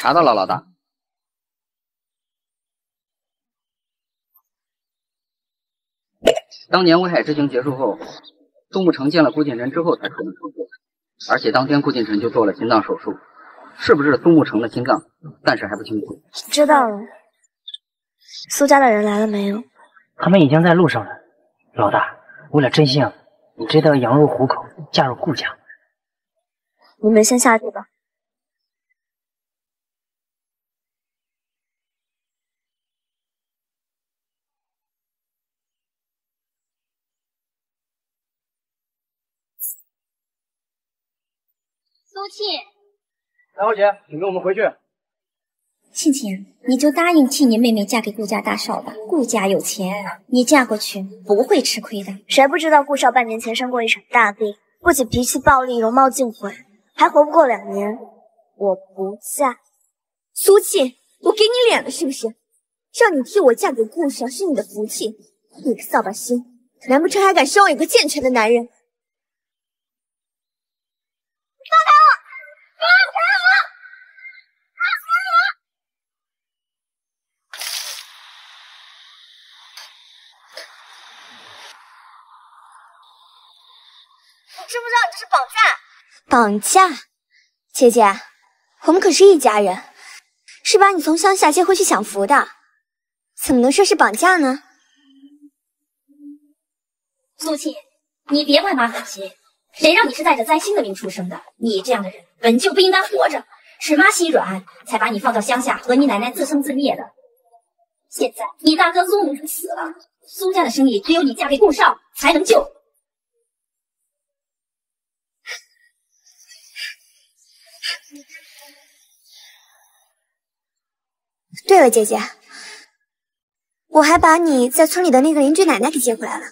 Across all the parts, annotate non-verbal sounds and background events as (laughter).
查到了，老大。当年威海之行结束后，杜牧城见了顾进臣之后才出的车祸，而且当天顾进臣就做了心脏手术，是不是杜牧城的心脏，暂时还不清楚。知道了。苏家的人来了没有？他们已经在路上了。老大，为了真相，你值得羊入虎口，嫁入顾家。你们先下去吧。苏庆，白小姐，请跟我们回去。庆庆，你就答应替你妹妹嫁给顾家大少吧。顾家有钱，你嫁过去不会吃亏的。谁不知道顾少半年前生过一场大病，不仅脾气暴戾，容貌尽毁，还活不过两年。我不嫁。苏庆，我给你脸了是不是？让你替我嫁给顾少是你的福气。你个扫把星，难不成还敢奢望有个健全的男人？知不知道你这是绑架？绑架，姐姐，我们可是一家人，是把你从乡下接回去享福的，怎么能说是绑架呢？苏庆，你别怪妈狠心，谁让你是带着灾星的命出生的？你这样的人本就不应该活着，是妈心软才把你放到乡下和你奶奶自生自灭的。现在你大哥苏明死了，苏家的生意只有你嫁给顾少才能救。对了，姐姐，我还把你在村里的那个邻居奶奶给接回来了，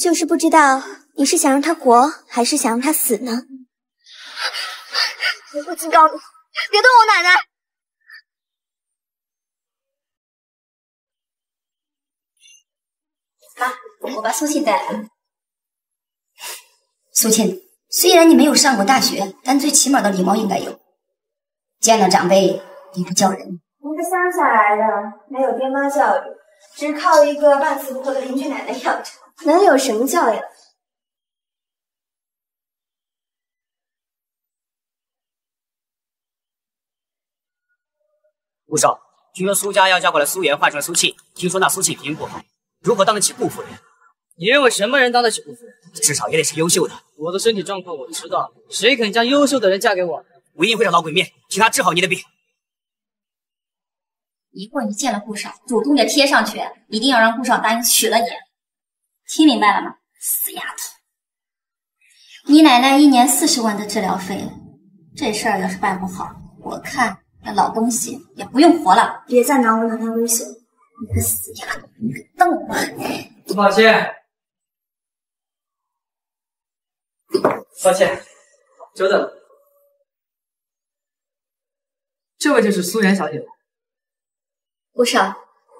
就是不知道你是想让她活，还是想让她死呢？我警告你，别动我奶奶！妈，我把苏庆带来了。苏庆，虽然你没有上过大学，但最起码的礼貌应该有。见了长辈，你不叫人。我们乡下来的，没有爹妈教育，只靠一个半死不活的邻居奶奶养着，能有什么教养？顾少，听说苏家要嫁过来苏妍，换成了苏庆。听说那苏庆品行不好，如何当得起顾夫人？你认为什么人当得起顾夫人？至少也得是优秀的。我的身体状况我知道，谁肯将优秀的人嫁给我？我一定会找老鬼面，替他治好你的病。一会儿你见了顾少，主动的贴上去，一定要让顾少答应娶了你。听明白了吗，死丫头？你奶奶一年四十万的治疗费，这事儿要是办不好，我看那老东西也不用活了。别再拿我奶奶威胁！你个死丫头，你个瞪我！抱歉，抱歉，久等了。这位就是苏媛小姐。顾少，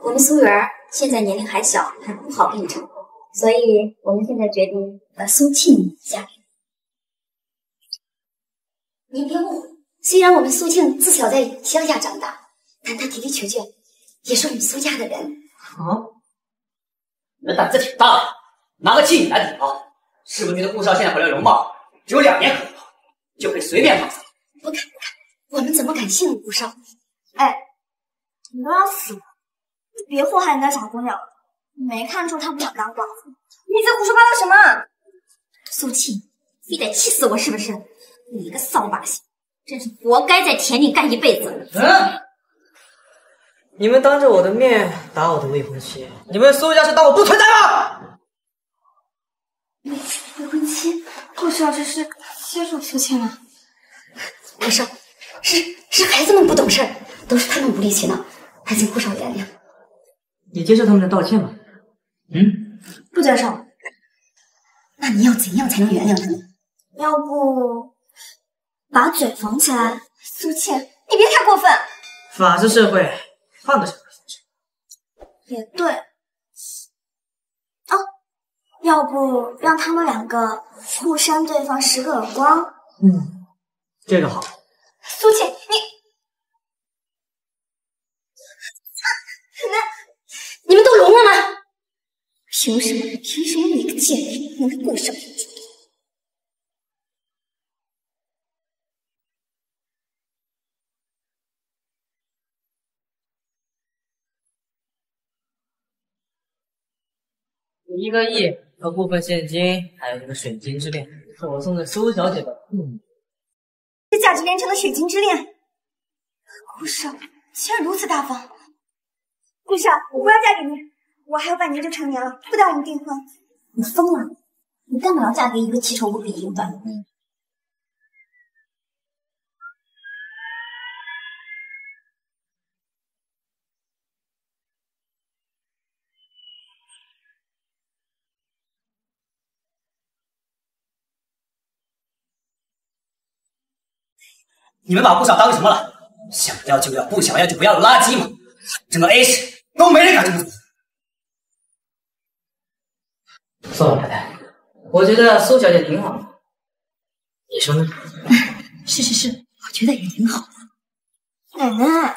我们苏媛现在年龄还小，还不好跟你成婚，所以我们现在决定把苏庆嫁给你。您别误会，虽然我们苏庆自小在乡下长大，但他的的确确也是我们苏家的人。啊！你们胆子挺大的，拿个妓女来顶包，是不是觉得顾少现在回来容貌只有两年可以跑，就可以随便放走？不敢不敢，我们怎么敢信顾少？哎，你都要死了，别祸害人家小姑娘了。你没看出她不想当寡妇？你在胡说八道什么？苏庆，非得气死我是不是？你个扫把星，真是活该在田里干一辈子。嗯。你们当着我的面打我的未婚妻，你们苏家是当我不存在吗？未婚妻，顾少这是接受苏庆了。顾少，是是孩子们不懂事，都是他们无理取闹，还请顾少原谅。你接受他们的道歉吧？嗯，不接受。那你要怎样才能原谅他们？要不把嘴缝起来？苏倩，你别太过分。法治社会。换个什么方式？也对。哦，要不让他们两个互扇对方十个耳光？嗯，这个好。苏庆，你凭什么？凭什么你个贱人能在顾上你主？一个亿和部分现金，还有一个水晶之链，是我送给苏小姐的。嗯，这价值连城的水晶之链，顾少竟然如此大方。顾少，我不要嫁给你，我还有半年就成年了，不带我们订婚。你疯了？你干嘛要嫁给一个奇丑无比又短命？你们把顾少当什么了？想要就要，不想要就不要的垃圾吗？整个 A 市都没人敢这么做。苏老太太，我觉得苏小姐挺好的，你说呢？(laughs) 是是是，我觉得也挺好的。奶奶，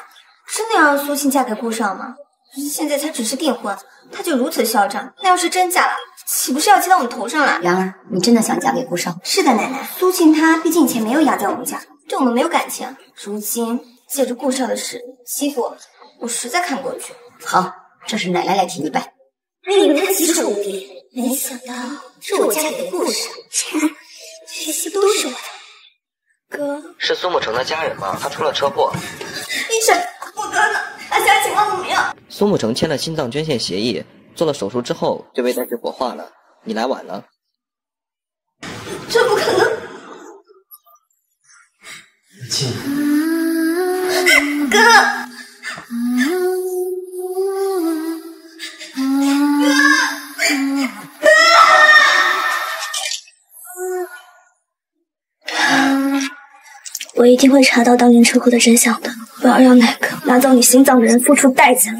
真的要让苏青嫁给顾少吗？现在才只是订婚，他就如此嚣张，那要是真嫁了，岂不是要接到我们头上来？然而，你真的想嫁给顾少？是的，奶奶。苏青她毕竟以前没有养在我们家，对我们没有感情。如今借着顾少的事欺负我，我实在看不过去。好，这是奶奶来替你办。你以为他奇丑无比，没想到是我家的故事，这些都是我的。哥，是苏沐橙的家人吗？他出了车祸。医生，我哥呢？他现在情况怎么样？苏沐橙签了心脏捐献协议，做了手术之后就被带去火化了。你来晚了。这不可能！亲，哥。我一定会查到当年车祸的真相的。我要让那个拿走你心脏的人付出代价。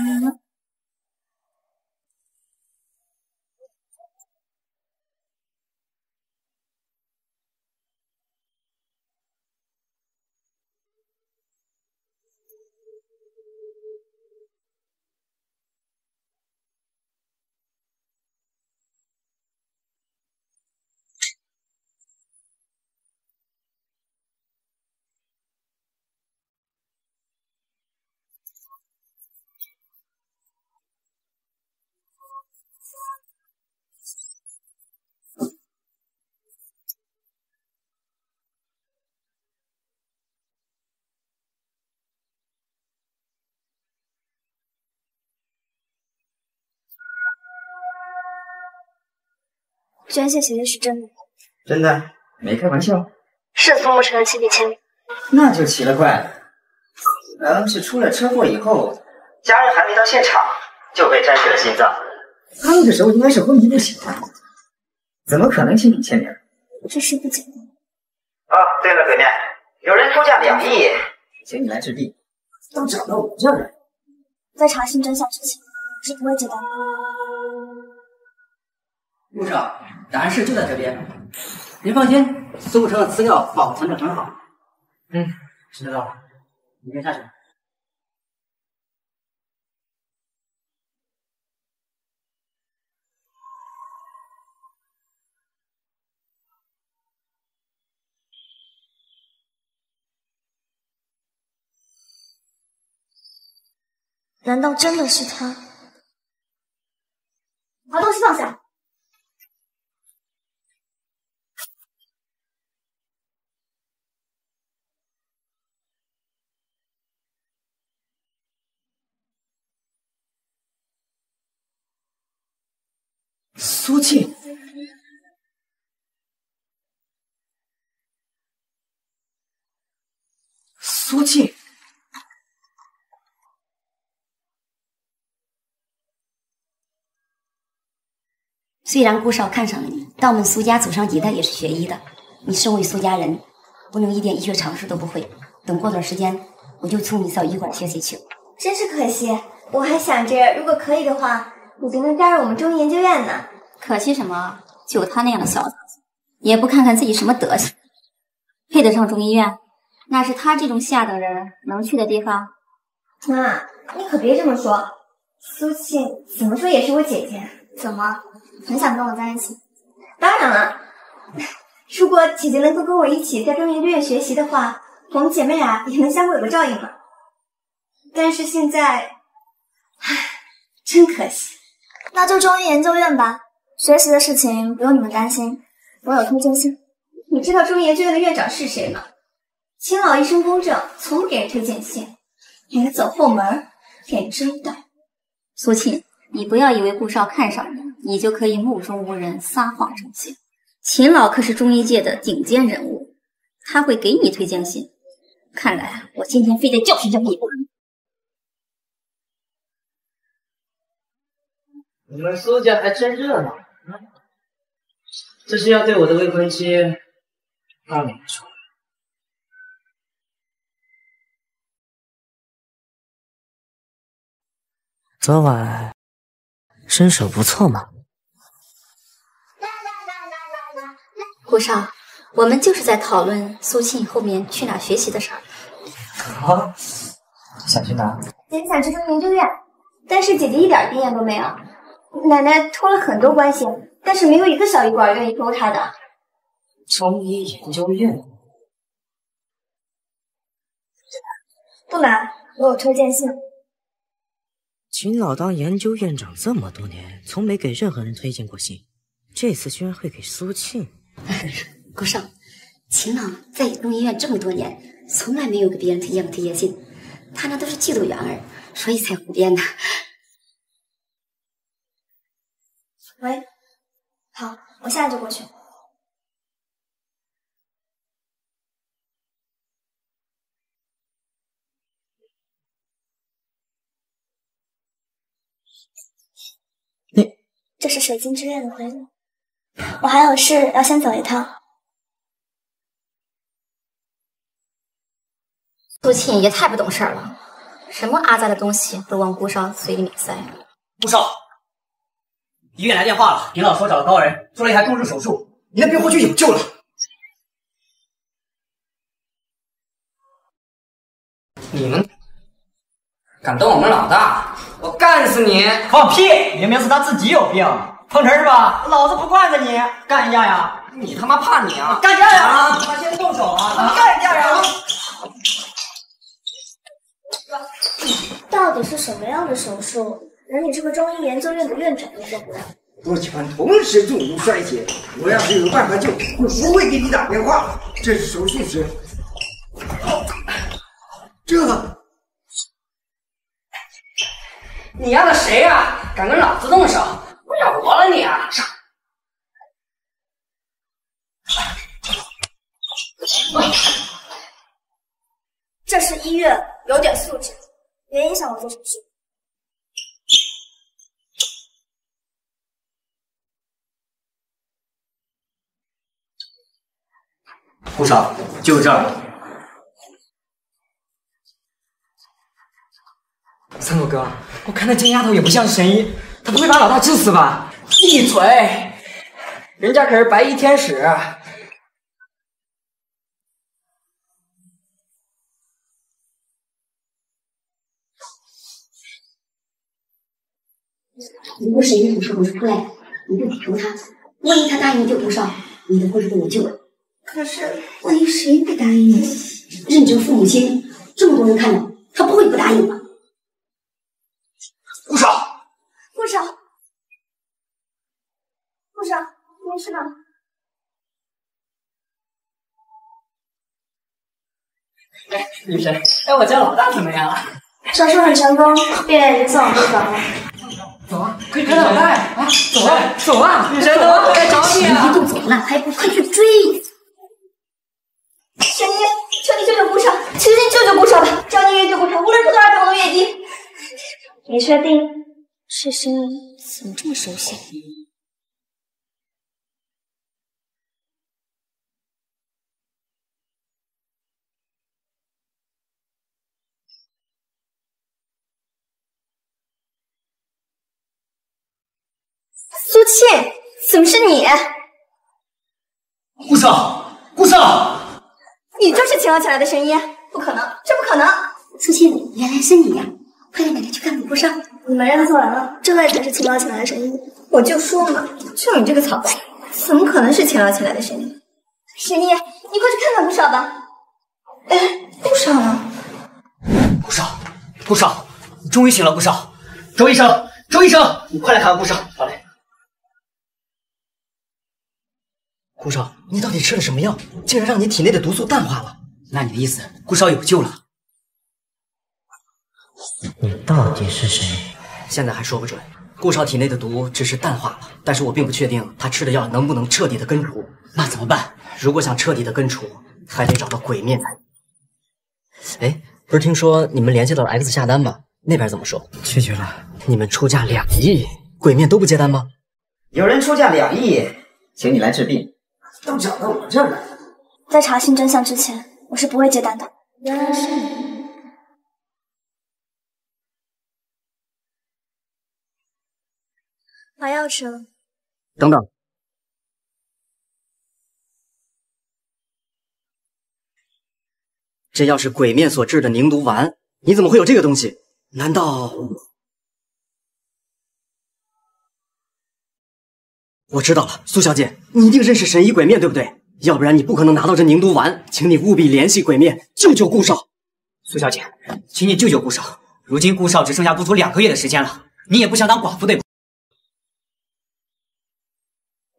捐献协议是真的，真的没开玩笑。是苏沐橙的亲笔签名。那就奇了怪了，可能是出了车祸以后，家人还没到现场就被摘去了心脏。他那个时候应该是昏迷不醒的，怎么可能亲笔签名？这事不简单。哦，对了，鬼面，有人出价两亿请你来治病，都找到我这儿来。在查清真相之前，是不会知道的。陆少，档案室就在这边。您放心，苏城的资料保存的很好。嗯，知道了。你先下去。难道真的是他？把东西放下。苏沁，苏静，虽然顾少看上了你，但我们苏家祖上几代也是学医的。你身为苏家人，不能一点医学常识都不会。等过段时间，我就送你到医馆学习去。真是可惜，我还想着如果可以的话，你就能加入我们中医研究院呢。可惜什么？就他那样的小子，也不看看自己什么德行，配得上中医院？那是他这种下等人能去的地方。妈，你可别这么说。苏沁怎么说也是我姐姐，怎么很想跟我在一起。当然了，(laughs) 如果姐姐能够跟我一起在中医院学习的话，我们姐妹俩也能相互有个照应嘛。但是现在，唉，真可惜。那就中医研究院吧，学习的事情不用你们担心，我有推荐信。你知道中医研究院的院长是谁吗？秦老一生公正，从不给人推荐信，给人走后门，给人真的。苏沁，你不要以为顾少看上你，你就可以目中无人、撒谎成性。秦老可是中医界的顶尖人物，他会给你推荐信。看来我今天非得教训教训你不可。你们苏家还真热闹，这是要对我的未婚妻放脸说。昨晚身手不错嘛，顾少，我们就是在讨论苏沁后面去哪学习的事儿。啊，想去哪？姐姐想去中医研究院，但是姐姐一点经验都没有。奶奶托了很多关系，但是没有一个小医馆愿意收她的。中医研究院？不难，我有推荐信。秦老当研究院长这么多年，从没给任何人推荐过信，这次居然会给苏庆。(laughs) 顾少，秦老在中医院这么多年，从来没有给别人推荐过推荐信，他那都是嫉妒元儿，所以才胡编的。喂，好，我现在就过去。你这是水晶之恋的回路，我还有事要先走一趟。苏沁也太不懂事了，什么阿杂的东西都往顾少嘴里面塞。顾少，医院来电话了，林老说找了高人，做了一台重置手术，你的病或许有救了。你们敢动我们老大，我干死你！放屁！明明是他自己有病，碰瓷是吧？老子不惯着你，干一架呀！你他妈怕你啊！干架呀！他先动手啊！干一架呀！到底是什么样的手术，连你这个中医研究院的院长都做不了？我全同时中毒衰竭，我要是有办法救，我不会给你打电话。这是手术室。这，你丫的谁呀？敢跟老子动手，我要活了你啊！上！这是医院，有点素质，别影响我做手术。顾少，就这儿。三狗哥，我看那贱丫头也不像是神医，她不会把老大治死吧？闭嘴！人家可是白衣天使。如果神医不是不是出来，你就得求他。万一他答应救顾少，你的护士就有救了。可是，万一谁不答应呢？认真父母亲，这么多人看着，他不会不答应吧？顾少，顾少，顾少，没事吧？哎，女神，哎，我家老大怎么样了？手术很成功，病人已经送往病房了。走啊，快看老大呀！啊，走啊，走啊！女神，我该找你啊！神医都走了，还不快去追？神医，求你救救顾少，求求你救救顾少吧！只要你愿意救顾少，无论出多少钱我都愿意。你确定？这声音怎么这么熟悉？苏沁，怎么是你？顾少，顾少，是秦老请来的神医？不可能，这不可能！苏青，原来是你呀！快带奶奶去看看顾少。你们让他做完了，这位才是秦老请来的神医。我就说嘛，就你这个草包，怎么可能是钱捞起来的神医？神医，你快去看看顾少吧。哎，顾少呢？顾少，顾少，你终于醒了，顾少。周医生，周医生，你快来看看顾少。好嘞。顾少，你到底吃了什么药，竟然让你体内的毒素淡化了？那你的意思，顾少有救了？你到底是谁？现在还说不准。顾少体内的毒只是淡化了，但是我并不确定他吃的药能不能彻底的根除。那怎么办？如果想彻底的根除，还得找到鬼面才。哎，不是听说你们联系到了 X 下单吗？那边怎么说？拒绝了。你们出价两亿，鬼面都不接单吗？有人出价两亿，请你来治病，都找到我这儿来了。在查清真相之前，我是不会接单的。原来是你。把药吃了。等等，这药是鬼面所制的凝毒丸，你怎么会有这个东西？难道……我知道了，苏小姐，你一定认识神医鬼面，对不对？要不然你不可能拿到这凝毒丸，请你务必联系鬼面，救救顾少。苏小姐，请你救救顾少。如今顾少只剩下不足两个月的时间了，你也不想当寡妇对吧？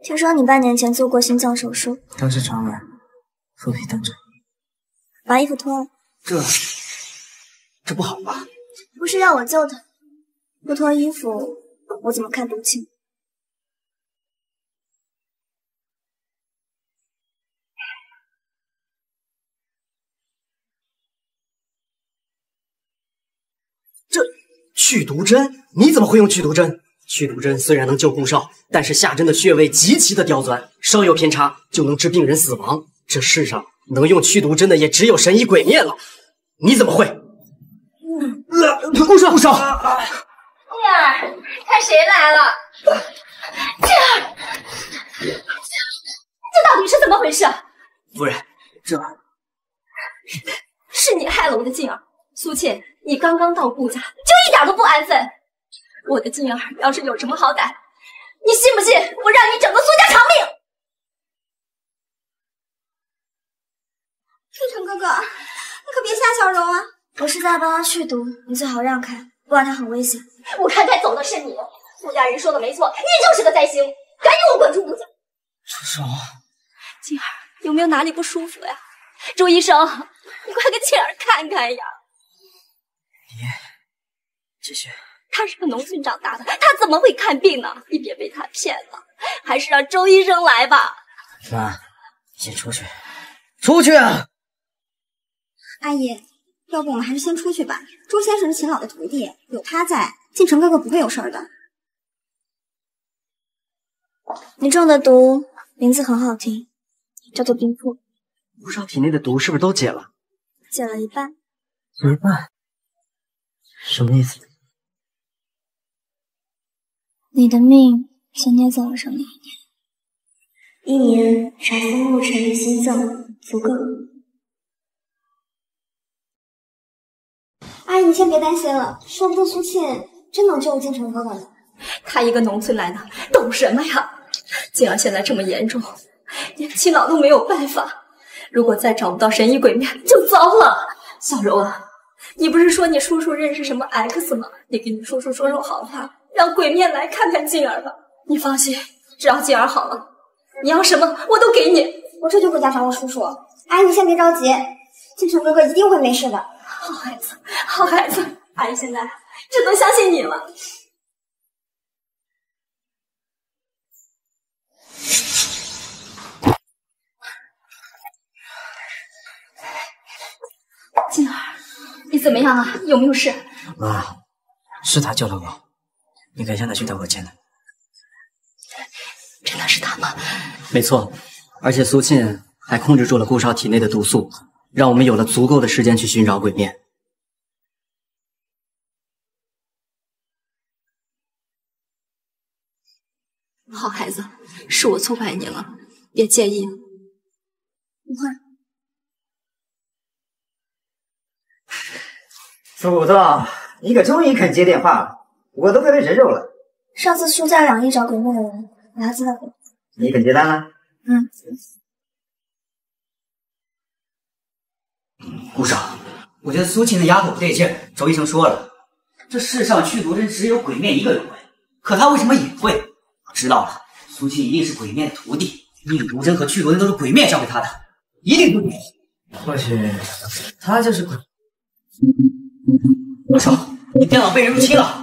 听说你半年前做过心脏手术，当时传闻，腐皮当真。把衣服脱了。这这不好吧？不是要我救他，不脱衣服，我怎么看毒气？这去毒针？你怎么会用去毒针？去毒针虽然能救顾少，但是下针的穴位极其的刁钻，稍有偏差就能致病人死亡。这世上能用去毒针的也只有神医鬼灭了，你怎么会？嗯，顾少，顾少，静儿，看谁来了？静儿，这到底是怎么回事？夫人，这是你害了我的静儿。苏倩，你刚刚到顾家就一点都不安分。我的静儿要是有什么好歹，你信不信我让你整个苏家偿命？天成哥哥，你可别吓小柔啊！我是在帮他去毒，你最好让开，不然他很危险。我看该走的是你，苏家人说的没错，你就是个灾星，赶紧给我滚出顾家！出手！静儿有没有哪里不舒服呀？周医生，你快给静儿看看呀！你继续。他是个农村长大的，他怎么会看病呢？你别被他骗了，还是让周医生来吧。妈，先出去，出去啊！阿姨，要不我们还是先出去吧。周先生是秦老的徒弟，有他在，进城哥哥不会有事的。你中的毒名字很好听，叫做冰魄。顾少体内的毒是不是都解了？解了一半。一半？什么意思？你的命先捏在我手里一年，一年少服务陈宇心脏足够。阿姨，你先别担心了，说不定苏倩真能救进城哥哥呢。他一个农村来的，懂什么呀？静儿现在这么严重，连七老都没有办法。如果再找不到神医鬼面，就糟了。小柔啊，你不是说你叔叔认识什么 X 吗？你跟你叔叔说说好话。让鬼面来看看静儿吧，你放心，只要静儿好了，你要什么我都给你。我这就回家找我叔叔。阿姨，你先别着急，金城哥哥一定会没事的。好孩子，好孩子，阿姨现在只能相信你了。静儿，你怎么样啊？有没有事？妈，是他救了我。你可以向他去道个歉的。真的是他吗？没错，而且苏沁还控制住了顾少体内的毒素，让我们有了足够的时间去寻找鬼面。好孩子，是我错怪你了，别介意。不会。祖宗，你可终于肯接电话了。我都快被人肉了，上次苏家两亿找鬼魅的人，我还知道过。你肯接单了？嗯。顾少，我觉得苏庆的丫头不对劲儿。周医生说了，这世上去毒针只有鬼面一个人会，可他为什么也会？我知道了，苏庆一定是鬼面的徒弟，逆毒针和去毒针都是鬼面教给他的，一定不对。或许他就是鬼。顾少，你电脑被人入侵了。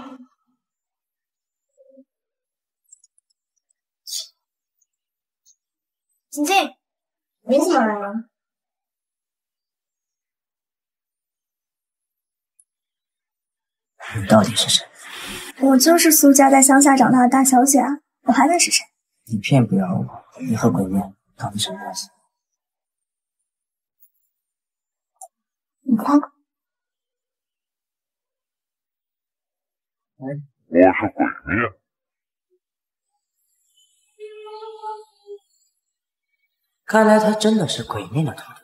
请进，你怎么来了？你到底是谁？我就是苏家在乡下长大的大小姐啊，我还能是谁？你骗不了我，你和鬼面到底什么关系？你看看，哎，我是鬼面。看来他真的是鬼面的徒弟。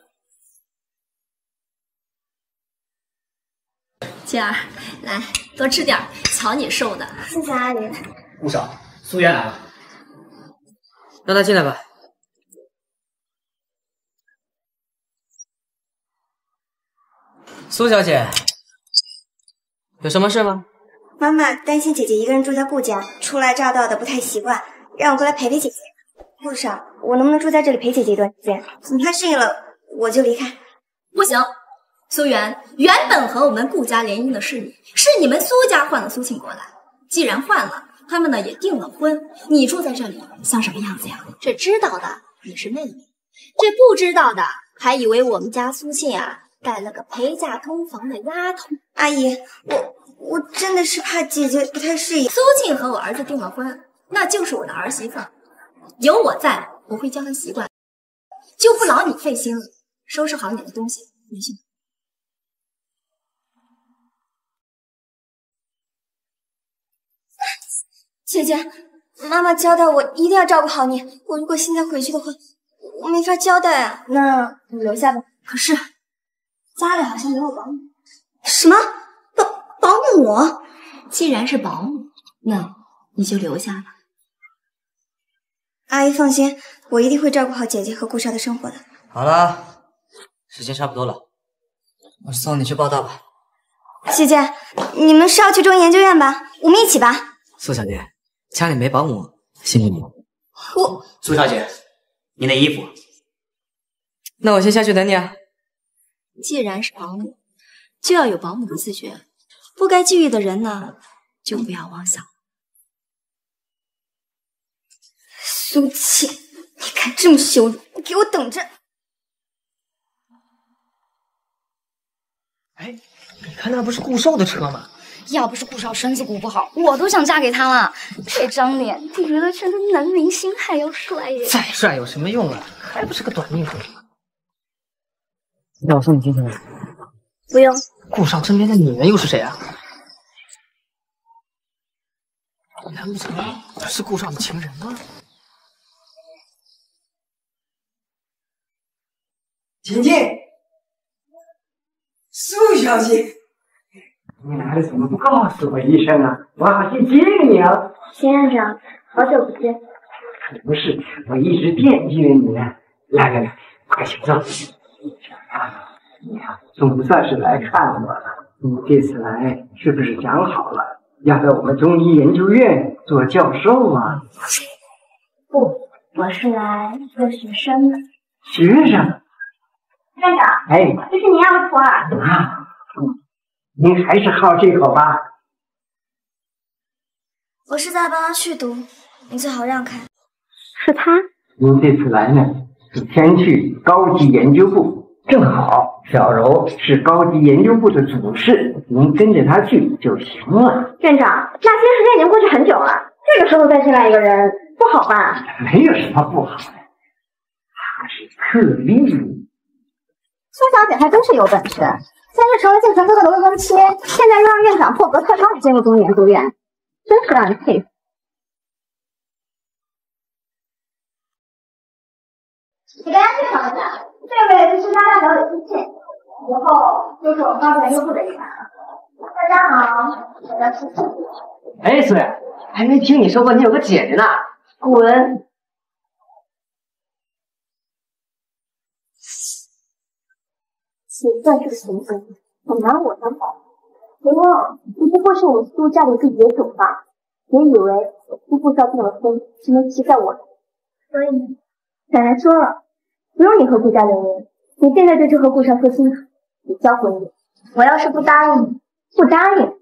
静儿，来多吃点，瞧你瘦的。谢谢阿姨。顾少，苏媛来了，让她进来吧。苏小姐，有什么事吗？妈妈担心姐姐一个人住在顾家，初来乍到的不太习惯，让我过来陪陪姐姐。顾少，我能不能住在这里陪姐姐一段时间？等她适应了，我就离开。不行，苏媛，原本和我们顾家联姻的是你，是你们苏家换了苏庆过来。既然换了，他们呢也订了婚，你住在这里像什么样子呀？这知道的你是妹妹，这不知道的还以为我们家苏庆啊带了个陪嫁通房的丫头。阿姨，我我真的是怕姐姐不太适应。苏庆和我儿子订了婚，那就是我的儿媳妇。有我在，我会教他习惯，就不劳你费心了。收拾好你的东西，回去。姐姐，妈妈交代我一定要照顾好你。我如果现在回去的话，我没法交代啊。那你留下吧。可是家里好像没有保姆。什么保保姆？既然是保姆，那你就留下吧。阿姨放心，我一定会照顾好姐姐和顾少的生活的。好了，时间差不多了，我送你去报道吧。姐姐，你们是要去中医研究院吧？我们一起吧。苏小姐，家里没保姆，辛苦你了。我苏小姐，您的衣服。那我先下去等你啊。既然是保姆，就要有保姆的自觉，不该觊觎的人呢，就不要妄想。苏倩，你敢这么羞辱你？给我等着！哎，你看那不是顾少的车吗？要不是顾少身子骨不好，我都想嫁给他了。这张脸比娱乐圈的男明星还要帅耶！再帅有什么用啊？还不是个短命鬼。那我送你进去吧。不用。顾少身边的女人又是谁啊？难不成是顾少的情人吗？请进，苏小姐，你来了怎么不告诉我一声啊？我好去接你啊！秦院长，好久不见。不是，我一直惦记着你呢。来来来，快请坐。啊，你呀，总算是来看我了。你这次来是不是想好了要在我们中医研究院做教授啊？不，我是来做学生的。学生。院长，哎，这是您要的图啊。啊，您还是好这口吧。我是在帮他去毒，你最好让开。是他？您这次来呢，是先去高级研究部，正好小柔是高级研究部的主事，您跟着他去就行了。院长，那些时间已经过去很久了，这个时候再进来一个人，不好吧？没有什么不好的，他是特例。苏小姐还真是有本事，先是成了晋城哥哥的未婚妻，现在又让院长破格特招你进入中医研究院，真是让人佩服。给大家介绍一下，这位是苏家大小姐苏庆，以后就是我们高级研究部的一员了。大家好，我叫苏庆。哎，苏远，还没听你说过你有个姐姐呢。滚！也算是个神仙，敢拿我当宝？别忘，你不过是我们苏家的一个野种吧？别以为我苏富少订了婚就能骑在我所以，奶奶说了，不用你和顾家联姻，你现在就去和顾少说清楚，你交婚约。我要是不答应，不答应，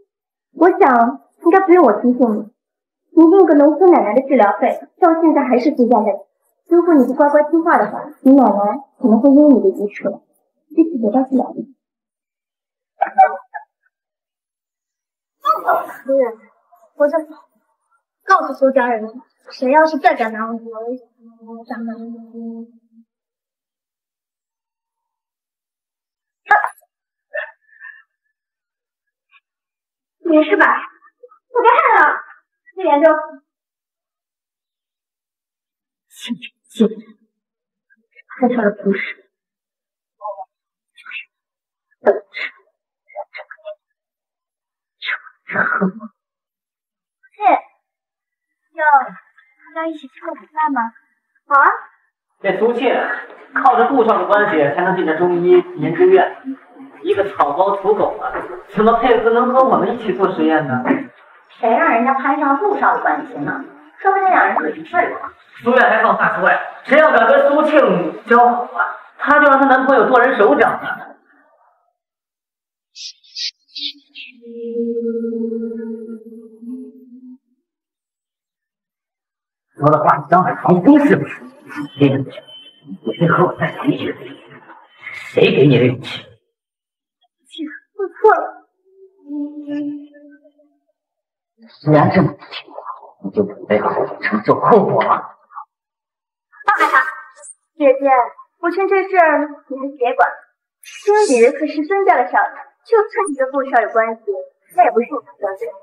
我想应该不用我提醒你，你那个农村奶奶的治疗费到现在还是居家的。如果你不乖乖听话的话，你奶奶可能会因为你的遗传，一起得到治疗费。夫人，我这告诉苏家人，谁要是再敢拿我，我咱们。没事吧？我别害了，这脸就。现现在看上的不是本质，这个就是恨我。嘿，要大家一起吃个午饭吗？好啊。这苏庆靠着顾少的关系才能进的中医研究院，一个草包土狗啊，怎么配合能和我们一起做实验呢？谁让人家攀上顾少的关系呢？说不定两人有一份呢。苏院还放话说呀，谁要敢跟苏庆交好啊，她就让她男朋友剁人手脚呢。说的话你当耳旁风是不是？别这么想，你非和我再谈一句，谁给你的勇气？我错了。既然这么不听话，你就准备好承受后果吧。放开他，姐姐，母亲这事儿你还是别管了。星姐姐可是孙家的小姐，就算你跟顾少有关系，那也不是你的责任。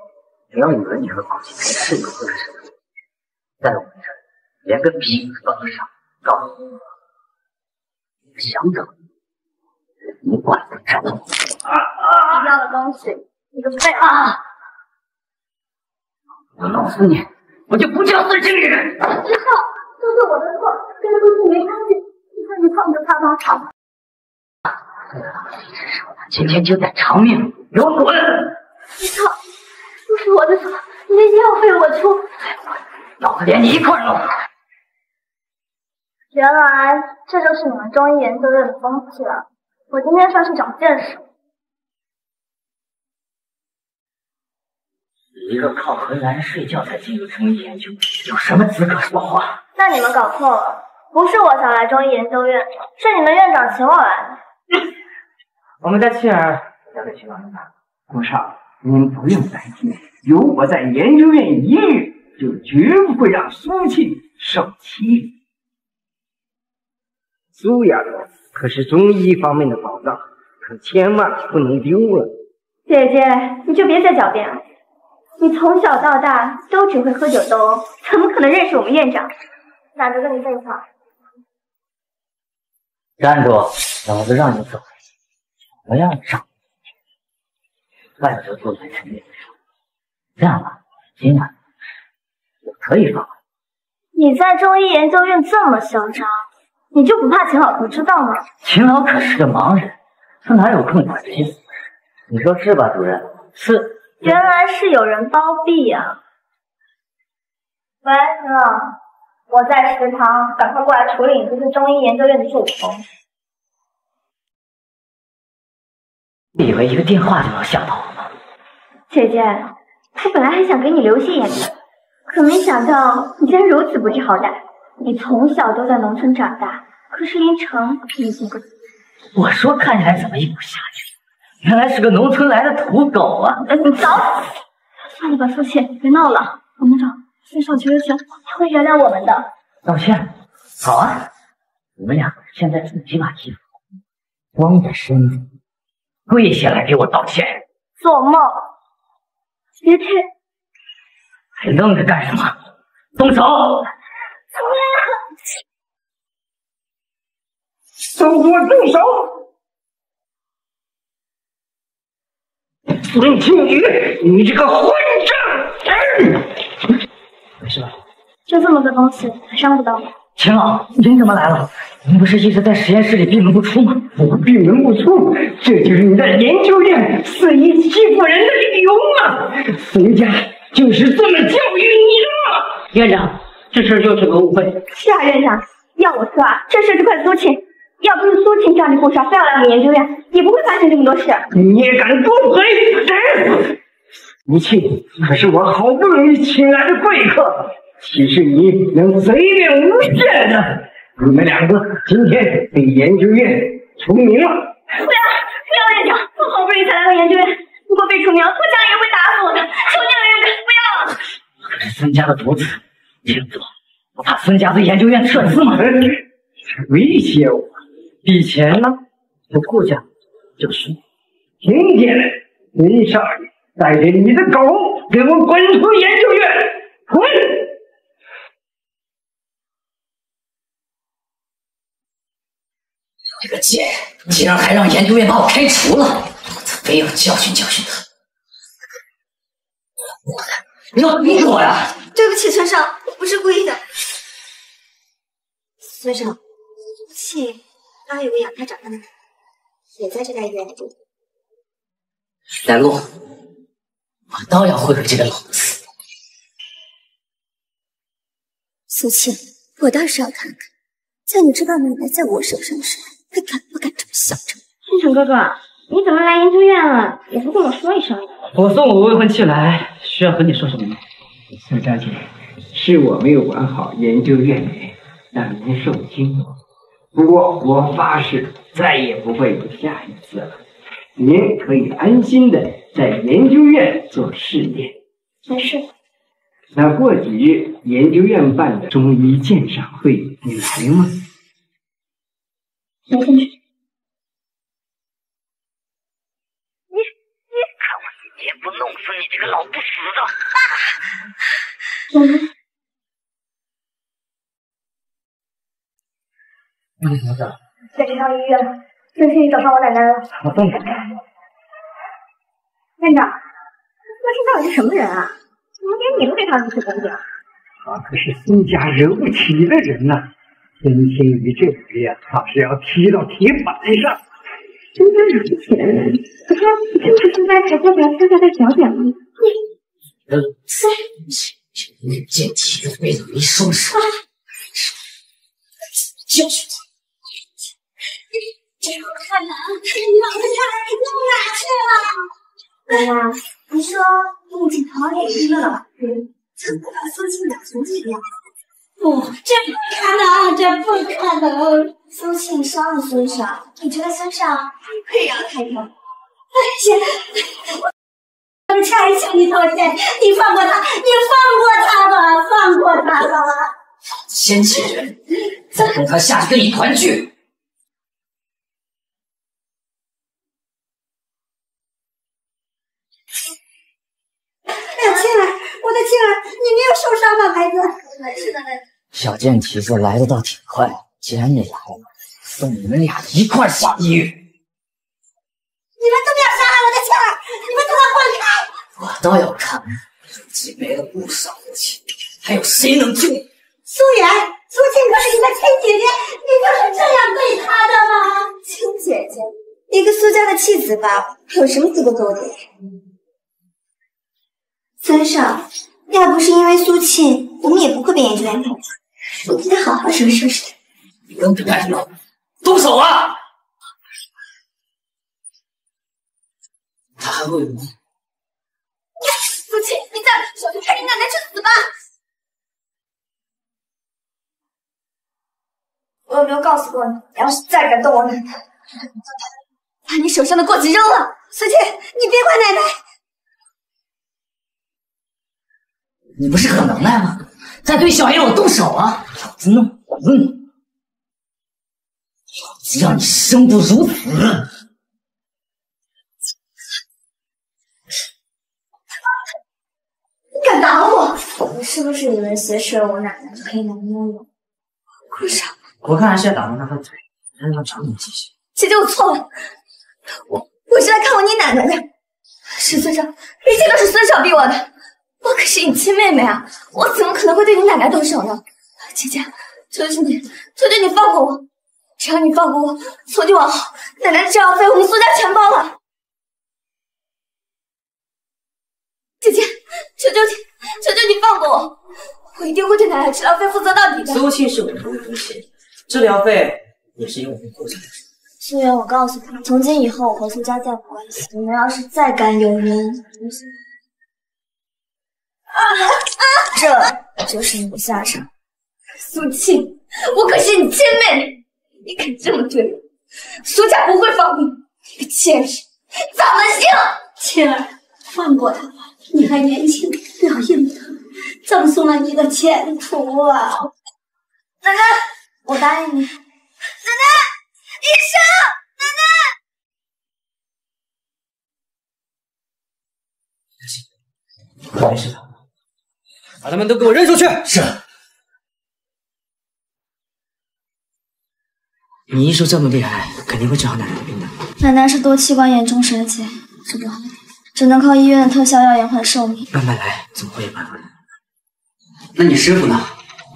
不要以为你和顾景晨是有或者什么，在我们这儿连个屁都算不上。告诉你，想怎么你管不着。你要的东西，你个废啊！我告诉你，我就不叫孙经理。知道，都是我的错，跟顾景没关系，你看你碰着他吧。今天就得偿命，给我滚！知道，都是我的错，你的医药费我出。要不连你一块弄。原来这就是你们中医研究院的风气啊！我今天算是长见识。一个靠和男人睡觉才进入中医研究，有什么资格说话？那你们搞错了，不是我想来中医研究院，是你们院长请我来的。(laughs) 我们家妻儿聊个情况吧。顾少，您不用担心，有我在研究院一日，就绝不会让苏庆受欺凌。苏丫头可是中医方面的宝藏，可千万不能丢了。姐姐，你就别再狡辩了。你从小到大都只会喝酒斗殴，怎么可能认识我们院长？懒得跟你废话。站住！老子让你走，不要长。外头就在陈院上，这样吧，今晚我可以放。你在中医研究院这么嚣张，你就不怕秦老头知道吗？秦老可是个盲人，他哪有空管这些琐事？你说是吧，主任？是。原来是有人包庇呀！喂，秦老，我在食堂，赶快过来处理你这次中医研究院的助攻。一个电话就能吓到我吗？姐姐，我本来还想给你留些颜面，可没想到你竟然如此不知好歹。你从小都在农村长大，可是连城你进过。我说看起来怎么一股下去，原来是个农村来的土狗啊！你找死！算了吧，父亲，别闹了。我们走，先上求求情，他会原谅我们的。道歉？好啊！你们俩现在自己把衣服光着身子跪下来给我道歉。做梦！别去！还愣着干什么？动手！怎么样？都给我动手！孙庆宇，你这个混账！没事吧？就这么个东西，还伤不到我。秦老，您怎么来了？您不是一直在实验室里闭门不出吗？我闭门不出，这就是你在研究院肆意欺负人的理由吗？冯家就是这么教育你的。院长，这事儿就是个误会。是啊，院长，要我说啊，这事就怪苏庆。要不是苏庆叫你顾少非要来我们研究院，也不会发生这么多事。你也敢多嘴？来！吴庆可是我好不容易请来的贵客，岂是你能随便诬陷的？你们两个今天被研究院除名了。不要，不要院长，我好不容易才来到研究院，如果被除名了，顾家也会打死我的。求你了，院长，不要！可是孙家的独子，这样做不怕孙家对研究院撤资吗？威胁我？以前呢？我顾家就是听见了，林少爷。带着你的狗给我滚出研究院！滚！这个贱人竟然还让研究院把我开除了，我非要教训教训他！你要逼着我呀！对不起，村上，我不是故意的。村上，庆刚有个养他长大的男人，也在这家医院里住。三路。我倒要会会这个老子。苏庆，我倒是要看看，在你知道奶奶在我手上的时候，还敢不敢这么嚣张？星辰哥哥，你怎么来研究院了？也不跟我说一声。我送我未婚妻来，需要和你说什么吗？苏小姐，是我没有管好研究院里，让您受惊了。不过我发誓，再也不会有下一次了。您可以安心的在研究院做试验。没事。那过几日研究院办的中医鉴赏会，你来吗？没兴趣。你你看我今天不弄死你这个老不死的！嗯。嗯。在这趟医院。孙庆找上我奶奶了。我送你。院长，孙庆到底是什么人啊？怎么连你都对他如此恭敬？他可是孙家惹不起的人呐！孙庆宇这回呀，怕是要踢到铁板上。孙家惹不起的人，可他就是孙家台阶下生下的小点吗？你，孙庆宇，你见铁背的没双手，教训他。真好看啊！你老子差点弄哪去了？奶奶，你说你已经逃离一个了，怎么把苏庆养成这个样子？不，这不可能，这不可能！苏庆伤了孙少，你觉得孙少会让他有？哎，姐，我我差人向你道歉，你放过他，你放过他吧，放过他吧！先解决，再等他下去跟你团聚。我的庆儿，你没有受伤吧，孩子？没事的，奶奶。小贱蹄子来的倒挺快，既然你来了，送你们俩一块下地狱。你们都不要伤害我的倩儿，你们都给我滚开！我倒要看，如今没了不少的钱，还有谁能救你？苏远，苏庆可是你的亲姐姐，你就是这样对她的吗？亲姐姐，一个苏家的弃子吧，有什么资格做我姐姐？孙少，要不是因为苏庆，我们也不会被研究院开除。你得好好收拾收拾他。你跟着干什么？动手啊！他还会……苏庆，你再不出手，就陪你奶奶去死吧！我有没有告诉过你，你要是再敢动我奶奶，把你手上的过继扔了？苏庆，你别怪奶奶。你不是很能耐吗？再对小爷我动手啊！老子弄死你！老子让你生不如死！你敢打我？你是不是以为挟持了我奶奶就可以来摸我？顾少，我看还是要打断他的腿，让他长点记性。姐姐，我错了，我我是来看望你奶奶的。沈村长，一切都是孙少逼我的。我可是你亲妹妹啊，我怎么可能会对你奶奶动手呢？姐姐，求求你，求求你放过我！只要你放过我，从今往后，奶奶的治疗费我们苏家全包了。姐姐，求求你，求求你放过我，我一定会对奶奶治疗费负责到底的。苏庆是我们的夫妻，治疗费也是由我们顾家来出。苏媛，我告诉你，从今以后我和苏家再无关系。你们要是再敢有人！啊 (laughs) 啊这就是你的下场。苏庆，我可是你亲妹妹，你敢这么对我，苏家不会放过你！你个贱人，怎么行？倩儿，放过他吧，你还年轻，不要硬他，葬送了你的前途啊！奶奶，我答应你。奶奶，医生，奶奶。没事的，把他们都给我扔出去。是。你医术这么厉害，肯定会治好奶奶的病的。奶奶是多器官严重衰竭，治不好，只能靠医院的特效药延缓寿命。慢慢来，总会有办法的。那你师傅呢？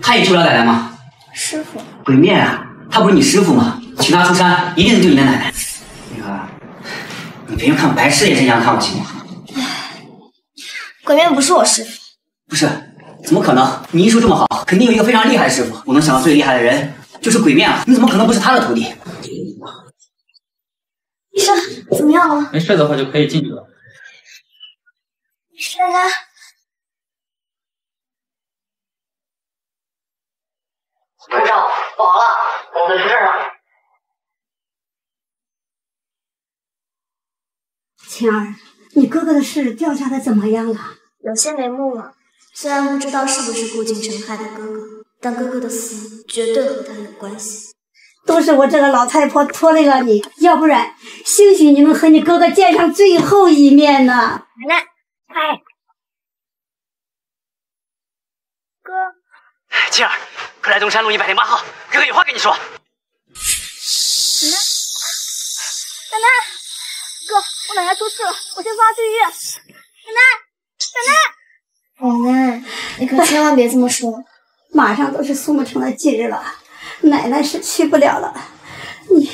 他也治不了奶奶吗？师傅，鬼面啊，他不是你师傅吗？请他出山，一定能救你的奶奶。那个，你别用看白痴眼神一样看我行吗？鬼面不是我师傅。不是，怎么可能？你医术这么好，肯定有一个非常厉害的师傅。我能想到最厉害的人就是鬼面了！你怎么可能不是他的徒弟？医生，怎么样了？没事的话就可以进去了。奶奶，部长，不好了，公子出事了。晴儿，你哥哥的事调查的怎么样了？有些眉目了。虽然不知道是不是顾敬城害的哥哥，但哥哥的死绝对和他有关系。都是我这个老太婆拖累了你，要不然兴许你能和你哥哥见上最后一面呢。奶奶，哎，哥，静儿，快来东山路一百零八号，哥哥有话跟你说。奶奶，奶奶，哥，我奶奶出事了，我先送她去医院。奶奶，奶奶，奶奶，你可千万别这么说。(laughs) 马上都是苏沐橙的忌日了，奶奶是去不了了。你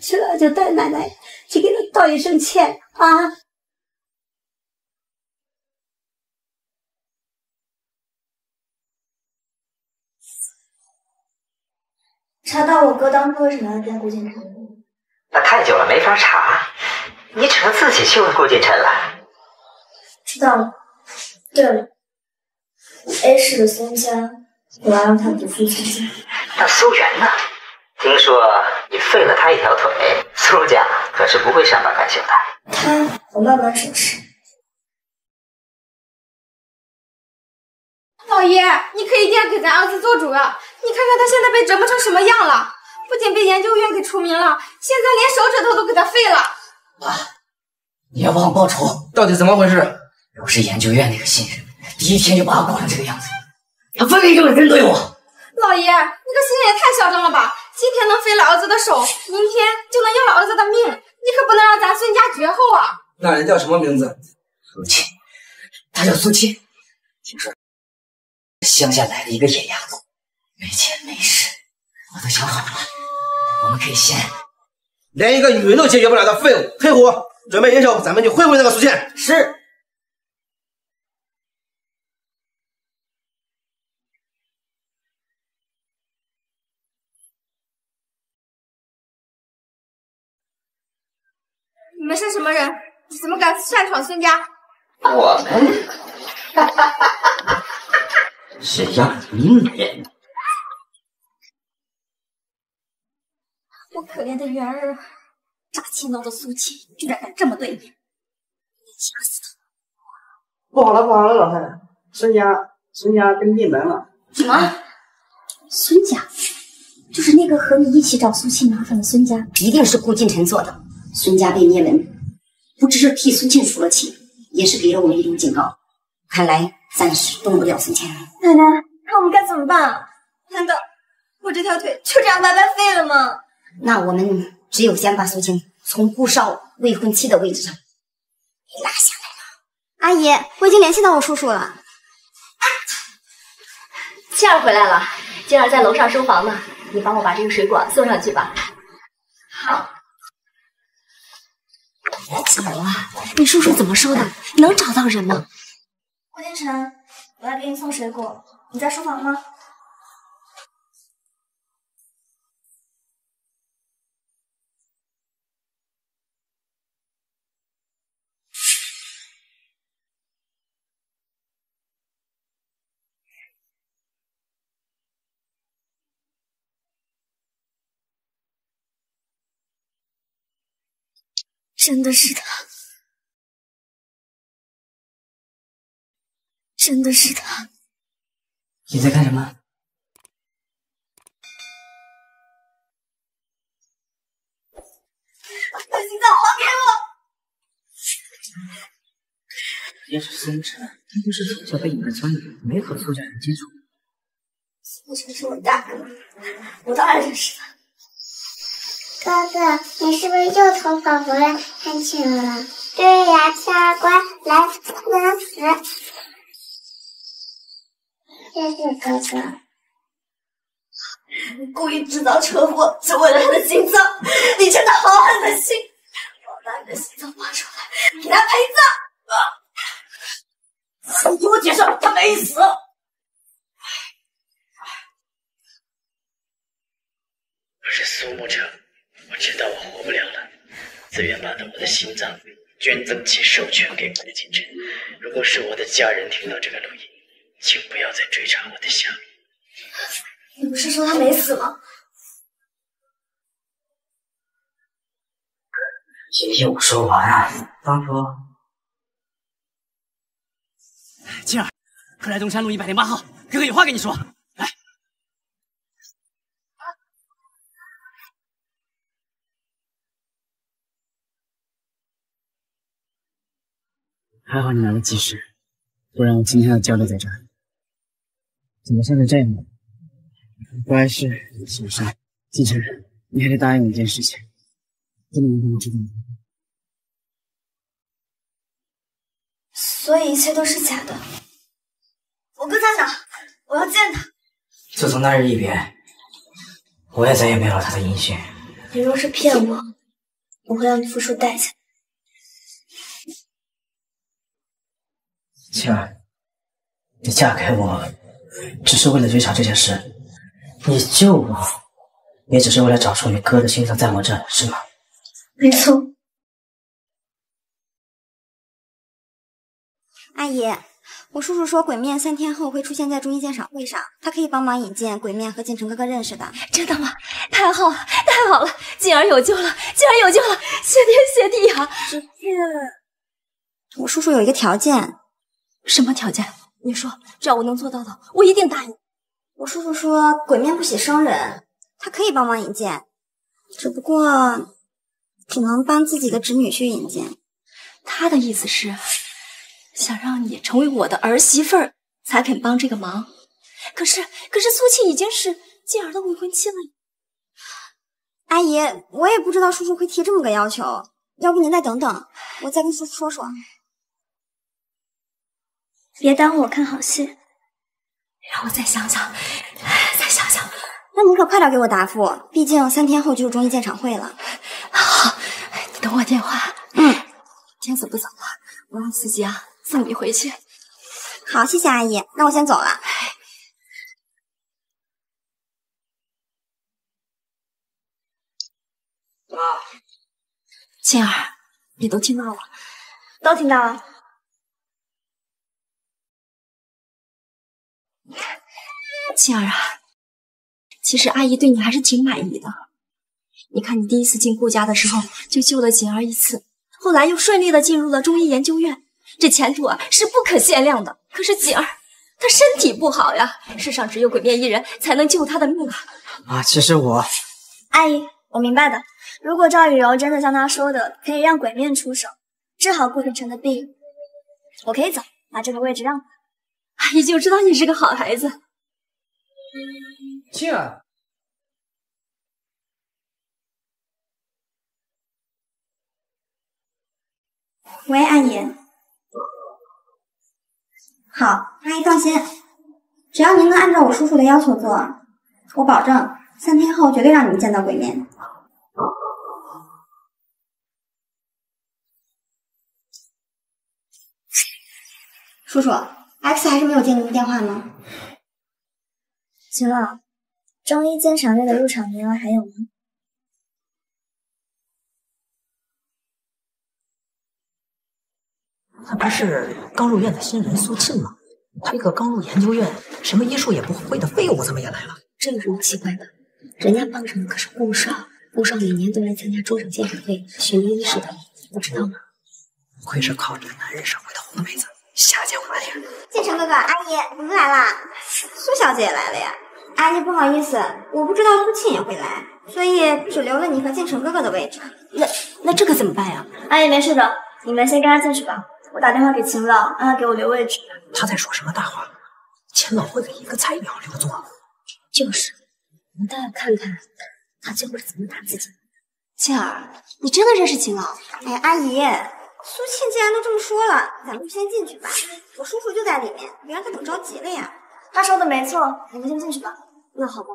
去了就带奶奶去给她道一声歉啊。查到我哥当初为什么要见顾敬晨？那太久了，没法查。你只能自己去问顾敬晨了。知道了。对了，A 市的孙家，我要让他不负孙家。那苏媛呢？听说你废了他一条腿，苏家可是不会善罢甘休的。他，我慢慢收拾。老爷，你可一定要给咱儿子做主啊！你看看他现在被折磨成什么样了，不仅被研究院给除名了，现在连手指头都给他废了。你要帮我报仇，到底怎么回事？我是研究院那个新人，第一天就把我搞成这个样子，他分明就是针对我。老爷，你这心里也太嚣张了吧！今天能废了儿子的手，明天就能要了儿子的命，你可不能让咱孙家绝后啊！那人叫什么名字？苏七，他叫苏七。听说乡下来了一个野丫头，没钱没势，我都想好了，我们可以先连一个女人都解决不了的废物，黑虎，准备人手，咱们去会会那个苏倩。是。是什么人？怎么敢擅闯孙家？我们是要命的人。我可怜的媛儿啊！诈欺闹的苏七居然敢这么对你，你掐死他！不好了，不好了，老太太，孙家孙家跟进门了。什么？孙家？就是那个和你一起找苏七麻烦的孙家？一定是顾敬晨做的。孙家被灭门，不只是替孙庆出了气，也是给了我们一种警告。看来暂时动不了孙倩。奶奶，那我们该怎么办啊？难道我这条腿就这样白白废了吗？那我们只有先把苏青从顾少未婚妻的位置上给拉下来了。阿姨，我已经联系到我叔叔了。倩儿回来了，静儿在楼上收房呢，你帮我把这个水果送上去吧。好。静儿啊，你叔叔怎么说的？能找到人吗？顾天成，我来给你送水果，你在书房吗？真的是他，真的是他。你在干什么？把心脏还给我！也是苏晨，他就是从小被你们村里没和苏家人接触。苏晨是我大哥，我当然认识他。哥哥，你是不是又从仿佛来看见了？对呀，倩儿乖，来，不能死。谢谢哥哥。你故意制造车祸，是为了他的心脏，你真的好狠的心！我把你的心脏挖出来，给他陪葬。你给我解释，他没死。我是苏沐橙。我知道我活不了了，自愿把我的心脏捐赠其授权给顾景琛。如果是我的家人听到这个录音，请不要再追查我的下落。你不是说他没死吗？先听我说完啊！当初，静儿，快来东山路一百零八号，哥哥有话跟你说。还好你来得及时，不然我今天要交代在这儿。怎么现在这样了？不碍事，小山，季晨，你还得答应我一件事情，不能让他们知道。所以一切都是假的。我哥在哪？我要见他。自从那日一别，我也再也没有了他的音讯。你若是骗我，我会让你付出代价。青儿，你嫁给我，只是为了追查这件事；你救我，也只是为了找出你哥的心脏在我这，是吗？没错。阿姨，我叔叔说鬼面三天后会出现在中医鉴赏会上，他可以帮忙引荐鬼面和晋城哥哥认识的。真的吗？太好了，太好了！静儿有救了，静儿有救了！谢天谢地呀！只是我叔叔有一个条件。什么条件？你说，只要我能做到的，我一定答应。我叔叔说，鬼面不喜生人，他可以帮忙引荐，只不过只能帮自己的侄女去引荐。他的意思是想让你成为我的儿媳妇儿，才肯帮这个忙。可是，可是苏庆已经是静儿的未婚妻了。阿姨，我也不知道叔叔会提这么个要求，要不您再等等，我再跟叔叔说说。别耽误我看好戏，让我再想想，再想想。那你可快点给我答复，毕竟三天后就是中医鉴赏会了。好，你等我电话。嗯，天色不早了，我让司机啊送你回去。好，谢谢阿姨，那我先走了。妈，青儿，你都听到了？都听到了。青儿啊，其实阿姨对你还是挺满意的。你看，你第一次进顾家的时候就救了锦儿一次，后来又顺利的进入了中医研究院，这前途啊是不可限量的。可是锦儿她身体不好呀，世上只有鬼面一人才能救她的命啊！啊，其实我，阿姨，我明白的。如果赵雨柔真的像她说的，可以让鬼面出手治好顾晨晨的病，我可以走，把这个位置让他。阿姨就知道你是个好孩子。青儿，喂，阿姨。好，阿姨放心，只要您能按照我叔叔的要求做，我保证三天后绝对让你们见到鬼面。叔叔，X 还是没有接您的电话吗？秦老，中医鉴赏院的入场名额还有吗？那不是刚入院的新人苏沁吗？这个刚入研究院、什么医术也不会的废物怎么也来了？这有什么奇怪的？人家傍上的可是顾少，顾少每年都来参加中省鉴赏会学医医师的，你不知道吗？不愧是靠着男人上位的红妹子，下贱玩意儿！建成哥哥，阿姨，你们来啦！苏小姐也来了呀。阿姨，不好意思，我不知道苏沁也会来，所以只留了你和建成哥哥的位置。那那这可怎么办呀？阿姨没事的，你们先跟他进去吧。我打电话给秦老，让他给我留位置。他在说什么大话？秦老会给一个菜鸟留座？就是，我们倒要看看他最后是怎么打自己的。沁儿，你真的认识秦老？哎，阿姨，苏沁既然都这么说了，咱们就先进去吧。我叔叔就在里面，别让他等着急了呀。他说的没错，你们先进去吧。那好吧，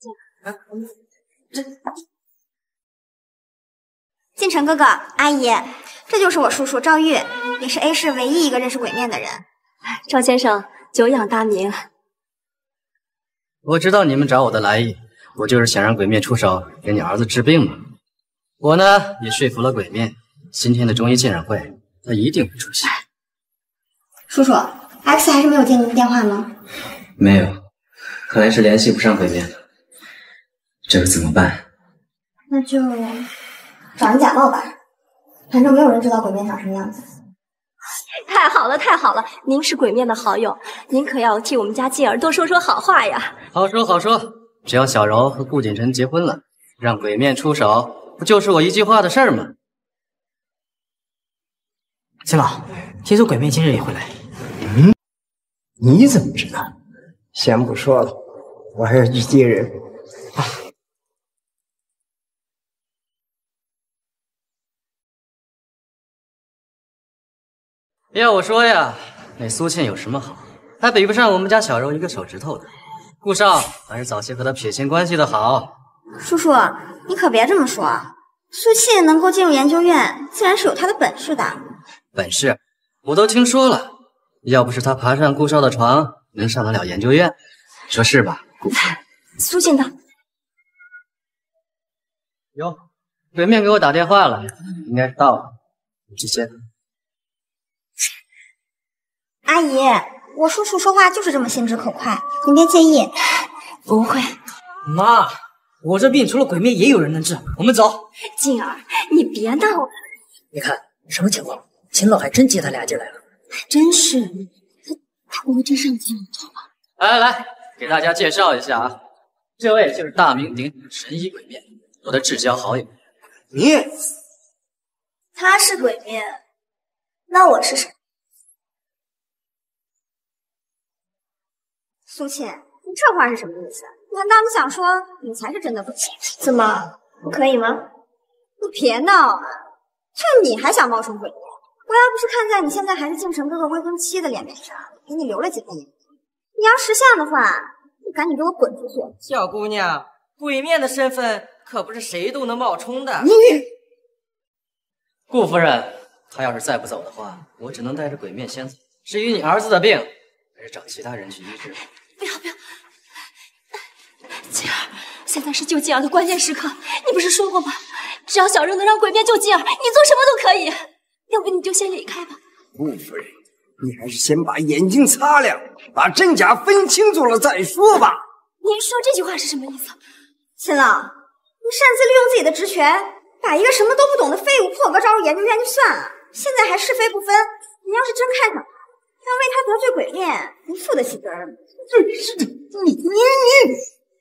沁儿，啊，我们这。晋城哥哥，阿姨，这就是我叔叔赵玉，也是 A 市唯一一个认识鬼面的人。赵先生久仰大名。我知道你们找我的来意，我就是想让鬼面出手给你儿子治病嘛。我呢也说服了鬼面，今天的中医鉴赏会他一定会出席。叔叔，X 还是没有接您的电话吗？没有，看来是联系不上鬼面了。这可怎么办？那就。找人假冒吧，反正没有人知道鬼面长什么样子。太好了，太好了！您是鬼面的好友，您可要替我们家静儿多说说好话呀。好说好说，只要小柔和顾锦晨结婚了，让鬼面出手，不就是我一句话的事儿吗？秦老，听说鬼面今日也会来。嗯，你怎么知道？先不说了，我还要去接人。要我说呀，那苏倩有什么好，还比不上我们家小柔一个手指头的。顾少还是早些和她撇清关系的好。叔叔，你可别这么说。苏倩能够进入研究院，自然是有她的本事的。本事我都听说了，要不是他爬上顾少的床，能上得了研究院？你说是吧，顾？苏静的。有，鬼面给我打电话了，应该是到了，你去接他。阿姨，我叔叔说话就是这么心直口快，您别介意。不会。妈，我这病除了鬼面也有人能治，我们走。静儿，你别闹了。你看什么情况？秦老还真接他俩进来了。还真是，他他不会真上秦老吧？来来来，给大家介绍一下啊，这位就是大名鼎鼎的神医鬼面，我的至交好友。你，他是鬼面，那我是谁？苏倩，你这话是什么意思？难道你想说你才是真的鬼？怎么不可以吗？你别闹啊！就你还想冒充鬼面？我要不是看在你现在还是敬城哥哥未婚妻的脸面上，给你留了几分颜面。你要识相的话，就赶紧给我滚出去！小姑娘，鬼面的身份可不是谁都能冒充的。你，顾夫人，她要是再不走的话，我只能带着鬼面先走。至于你儿子的病，还是找其他人去医治。不要不要，静儿，现在是救静儿的关键时刻。你不是说过吗？只要小柔能让鬼面救静儿，你做什么都可以。要不你就先离开吧。顾夫人，你还是先把眼睛擦亮，把真假分清楚了再说吧。您说这句话是什么意思？秦朗，你擅自利用自己的职权，把一个什么都不懂的废物破格招入研究院就算了，现在还是非不分。你要是真看上他，要为他得罪鬼面，你负得起责任吗？真是的，你你你，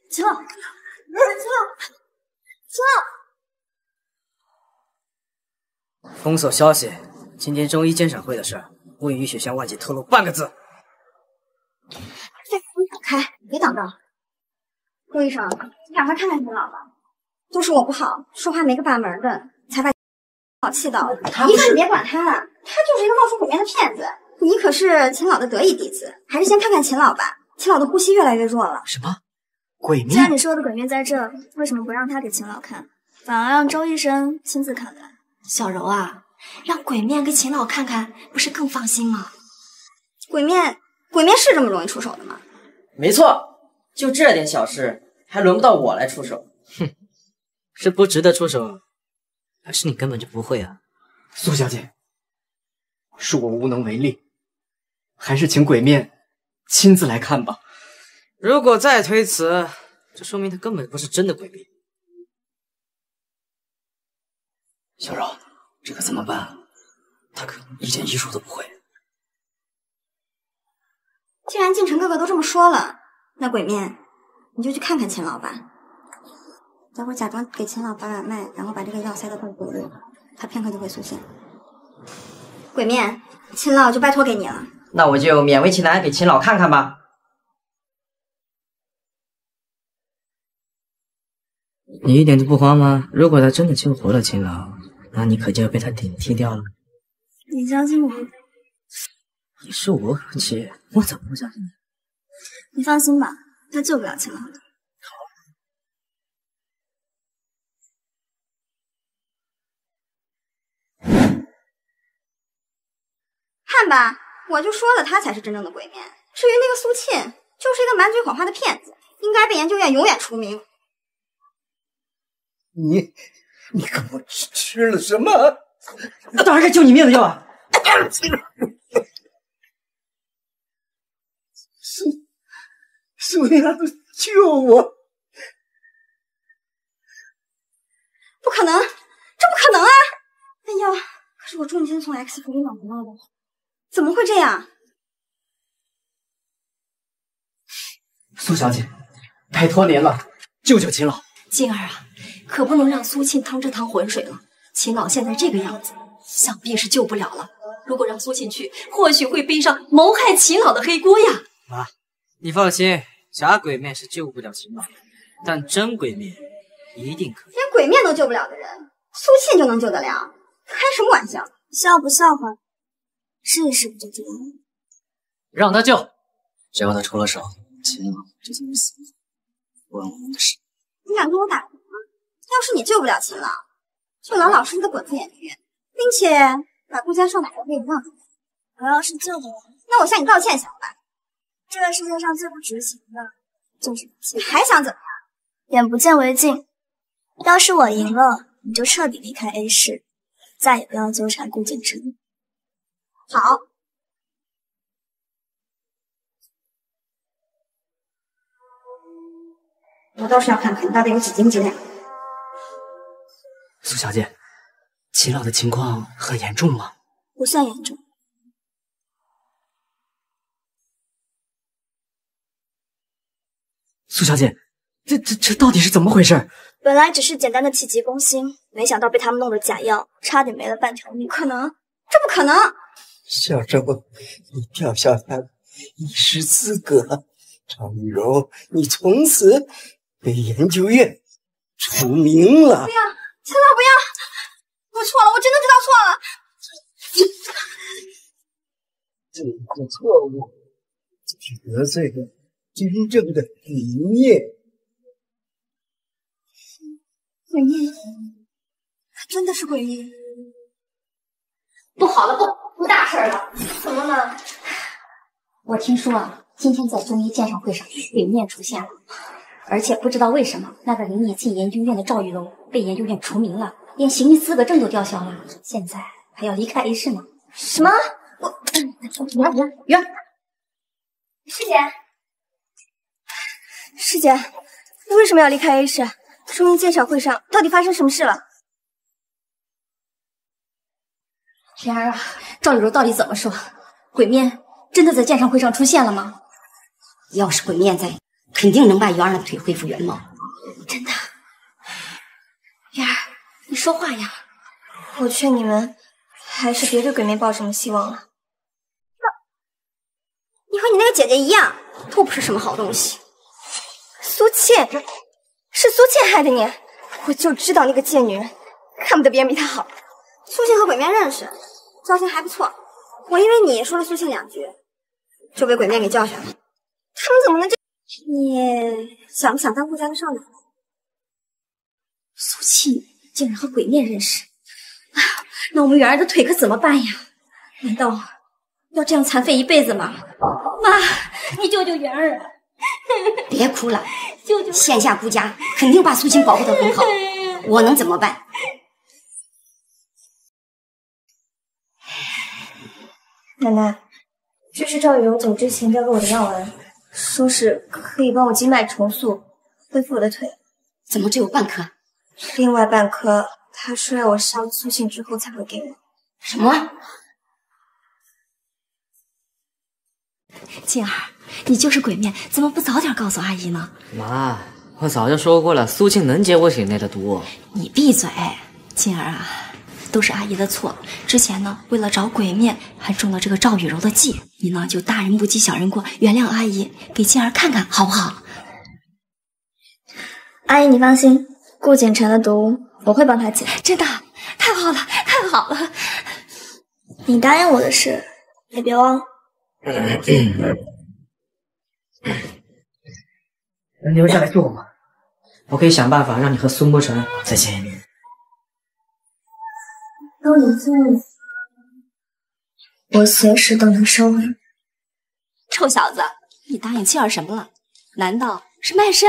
秦朗，秦朗，秦老，封锁消息，今天中医鉴赏会的事，不允许向外界透露半个字。再走开，别挡道。顾医生，你赶快看看秦老吧，都是我不好，说话没个把门的，才把老气到了。医生，你别管他了，他就是一个冒充鬼面的骗子。你可是秦老的得意弟子，还是先看看秦老吧。秦老的呼吸越来越弱了。什么？鬼面既然？你说的鬼面在这，为什么不让他给秦老看，反而让周医生亲自看看？小柔啊，让鬼面跟秦老看看，不是更放心吗？鬼面，鬼面是这么容易出手的吗？没错，就这点小事，还轮不到我来出手。哼是不值得出手，还是你根本就不会啊？苏小姐，是我无能为力，还是请鬼面亲自来看吧。如果再推辞，这说明他根本不是真的鬼面。小柔，这可怎么办？他可一点医术都不会。既然靖晨哥哥都这么说了，那鬼面你就去看看秦老吧。待会儿假装给秦老把把脉，然后把这个药塞到他的嘴里，他片刻就会苏醒。鬼面，秦老就拜托给你了。那我就勉为其难给秦老看看吧。你一点都不慌吗？如果他真的救活了秦老，那你可就要被他顶替掉了。你相信我？你是我可气，我怎么不相信你？你放心吧，他救不了秦老的。看吧，我就说了，他才是真正的鬼面。至于那个苏沁，就是一个满嘴谎话的骗子，应该被研究院永远除名。你你给我吃吃了什么？那当然是救你命的药啊！苏苏丫头救我！不可能，这不可能啊！那药可是我重金从 X 福利网得到的，怎么会这样？苏小姐，拜托您了，救救秦老！静儿啊，可不能让苏沁趟这趟浑水了。秦老现在这个样子，想必是救不了了。如果让苏沁去，或许会背上谋害秦老的黑锅呀。妈，你放心，假鬼面是救不了秦老的，但真鬼面一定可以。连鬼面都救不了的人，苏沁就能救得了？开什么玩笑？笑不笑话？试一试不就知道了？让他救，只要他出了手，秦老就死，关我们的事。你敢跟我打赌吗？要是你救不了秦朗，就老老实实的滚出演艺院，并且把顾家少奶的位置让出来。我要是救了，那我向你道歉行吧？这个世界上最不值钱的就是你还想怎么样？眼不见为净。要是我赢了，你就彻底离开 A 市，再也不要纠缠顾景城。好。我倒是要看看你到底有几斤几两。苏小姐，秦老的情况很严重吗？不算严重。苏小姐，这这这到底是怎么回事？本来只是简单的气急攻心，没想到被他们弄的假药，差点没了半条命。可能？这不可能！小周，你吊销他的医师资格，张玉柔，你从此被研究院除名了。不要，千万不要！我错了，我真的知道错了。这个错误就是得罪了真正的鬼面。鬼面，他真的是鬼面。不好了，不出大事了！怎么了？我听说啊，今天在中医鉴赏会上，鬼面出现了，而且不知道为什么，那个临沂进研究院的赵玉楼被研究院除名了，连行医资格证都吊销了，现在还要离开 A 市呢。什么？我圆圆圆，师姐，师姐，你为什么要离开 A 市？中医鉴赏会上到底发生什么事了？然儿啊，赵雨柔到底怎么说？鬼面真的在鉴赏会上出现了吗？要是鬼面在，肯定能把元儿的腿恢复原貌。真的，元儿，你说话呀！我劝你们还是别对鬼面抱什么希望了。你和你那个姐姐一样，都不是什么好东西。苏倩，是苏倩害的你，我就知道那个贱女人看不得别人比她好。苏倩和鬼面认识，交情还不错。我因为你说了苏倩两句，就被鬼面给教训了。他们怎么能这？你想不想当顾家的少奶奶？苏庆竟然和鬼面认识，啊，那我们圆儿的腿可怎么办呀？难道要这样残废一辈子吗？妈，你救救圆儿啊！(laughs) 别哭了，救救线下顾家肯定把苏青保护得很好，我能怎么办？奶奶，这是赵雨柔走之前交给我的药丸，说是可以帮我经脉重塑，恢复我的腿。怎么只有半颗？另外半颗，他说要我杀了苏醒之后才会给我。什么？静儿，你就是鬼面，怎么不早点告诉阿姨呢？妈，我早就说过了，苏静能解我体内的毒。你闭嘴，静儿啊，都是阿姨的错。之前呢，为了找鬼面，还中了这个赵雨柔的计。你呢，就大人不计小人过，原谅阿姨，给静儿看看好不好？阿姨，你放心，顾景晨的毒我会帮他解。真的，太好了，太好了！你答应我的事也别忘了。留下来救我吗，我可以想办法让你和苏沐橙再见一面。都你自我随时都能收回。臭小子，你答应庆儿什么了？难道是卖身？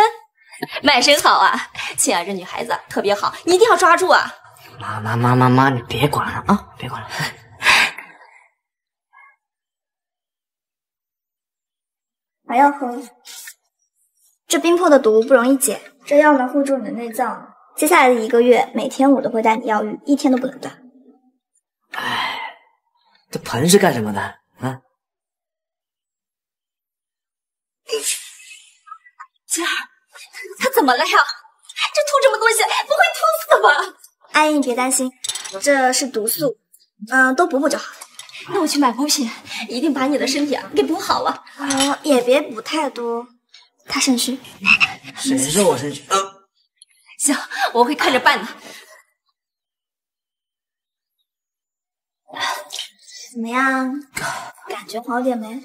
卖身好啊，庆儿这女孩子特别好，你一定要抓住啊！妈妈妈妈妈，你别管了啊，别管了。把药喝了。这冰魄的毒不容易解，这药能护住你的内脏。接下来的一个月，每天我都会带你药浴，一天都不能断。哎，这盆是干什么的啊？静儿，他怎么了呀？这吐这么多血，不会吐死吧？阿姨，你别担心，这是毒素，嗯，多补补就好了。那我去买补品，一定把你的身体啊给补好了。嗯，也别补太多，他肾虚。谁说我肾虚？呃，行，我会看着办的。怎么样？感觉好点没？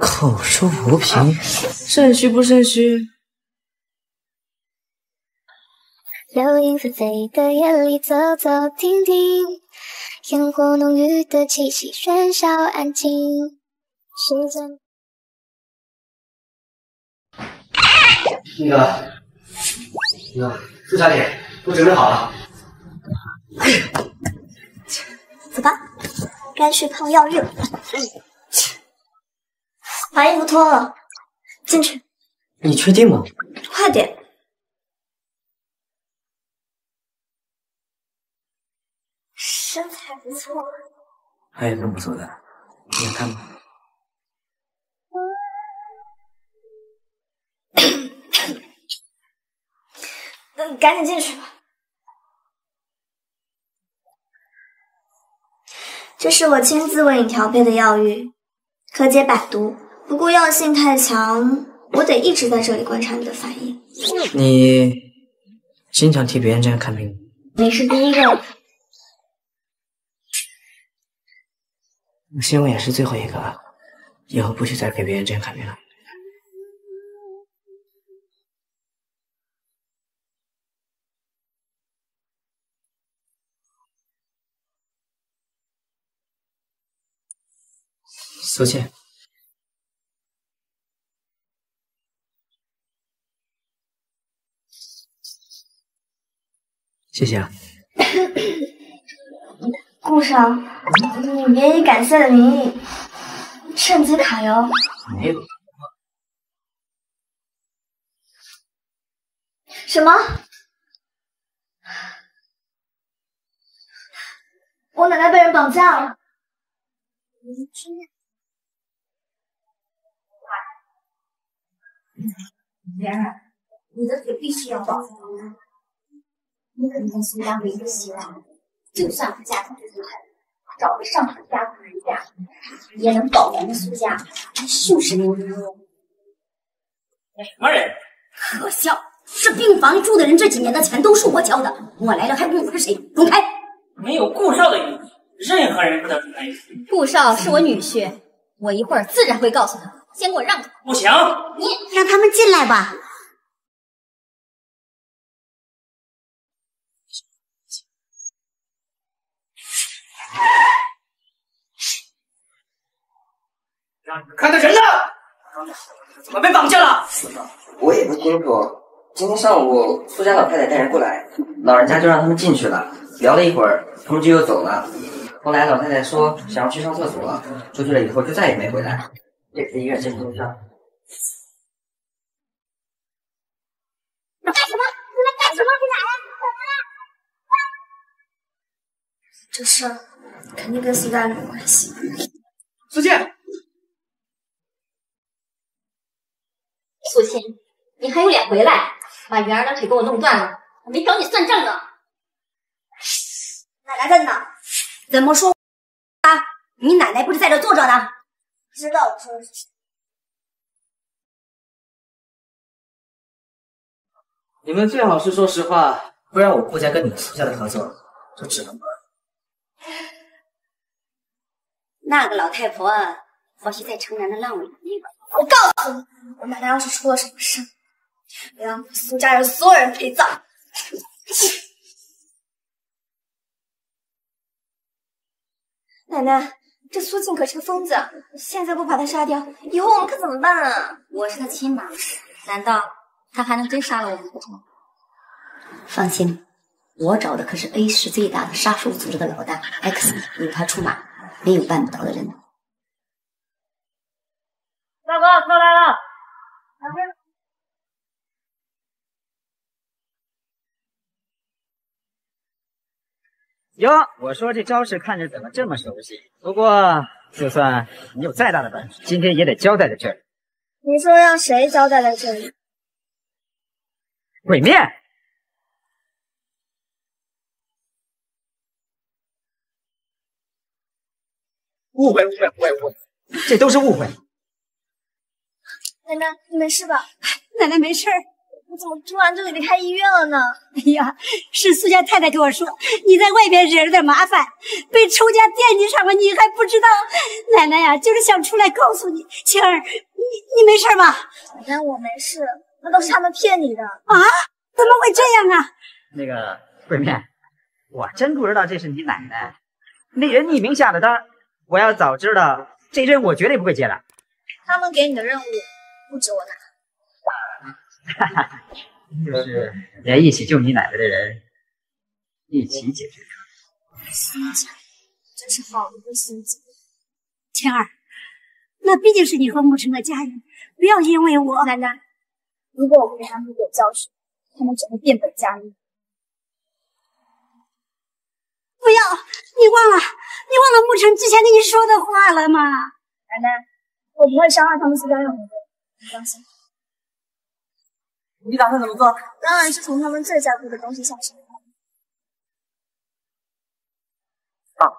口说无凭，肾虚不肾虚？流萤纷飞的夜里，走走停停，烟火浓郁的气息，喧嚣安静。时间。那个，那个，苏小姐，都准备好了。走吧，该去泡药浴了。把衣服脱了，进去。你确定吗？快点。身材不错，还有更不错的，你想看吗？那 (coughs) 你赶紧进去吧。这是我亲自为你调配的药浴，可解百毒，不过药性太强，我得一直在这里观察你的反应。你经常替别人这样看病？你是第一个。我希望也是最后一个，以后不许再给别人这样看病了。苏倩，谢谢啊。(coughs) 顾少，你别以感谢的名义趁机揩油。没有。什么？我奶奶被人绑架了。莲儿，你的腿必须要保住。你可能在苏家唯一的希望。就算不嫁出去，找个上好家族人家，也能保咱们苏家数十年如一。什么人？可笑！这病房里住的人这几年的钱都是我交的，我来了还问我是谁？滚开！没有顾少的允许，任何人不得进来。顾少是我女婿，我一会儿自然会告诉他。先给我让开！不行，你让他们进来吧。让你们看的人呢？怎么被绑架了？我也不清楚。今天上午苏家老太太带人过来，老人家就让他们进去了。聊了一会儿，他们就又走了。后来老太太说想要去上厕所，出去了以后就再也没回来。这次医院先封上。你干什么？你们干什么？去哪呀？这事肯定跟苏大人有关系。苏倩，苏倩，你还有脸回来？把元儿的腿给我弄断了，我没找你算账呢。奶奶在呢？怎么？说啊？你奶奶不是在这坐着呢？知道我说的是谁？你们最好是说实话，不然我顾家跟你们苏家的合作就只能断。那个老太婆或许在城南的烂尾地吧。我告诉你，我奶奶要是出了什么事，我让苏家人所有人陪葬。(laughs) 奶奶，这苏静可是个疯子，现在不把他杀掉，以后我们可怎么办啊？我是他亲妈，难道他还能真杀了我们不成？放心，我找的可是 A 市最大的杀手组织的老大 X，有他出马，没有办不到的人。大哥，车来了。哟，我说这招式看着怎么这么熟悉？不过，就算你有再大的本事，今天也得交代在这儿。你说让谁交代在这里？鬼面，误会，误会，误会，误会，这都是误会。奶奶，你没事吧？奶奶没事儿。你怎么突然就离开医院了呢？哎呀，是苏家太太跟我说你在外边惹了点麻烦，被仇家惦记上了，你还不知道。奶奶呀，就是想出来告诉你，青儿，你你没事吧？奶奶，我没事，那都是他们骗你的啊！怎么会这样啊？那个桂面，我真不知道这是你奶奶，那人匿名下的单，我要早知道，这任务我绝对不会接的。他们给你的任务不止我拿。哈哈，就是连一起救你奶奶的人一起解决他。苏家真是好一个苏家。晴儿，那毕竟是你和沐橙的家人，不要因为我。奶奶，如果我不给他们一点教训，他们只会变本加厉。不要！你忘了，你忘了沐橙之前跟你说的话了吗？奶奶，我不会伤害他们苏家任何人，你放心。你打算怎么做？当然是从他们最在乎的东西下手。大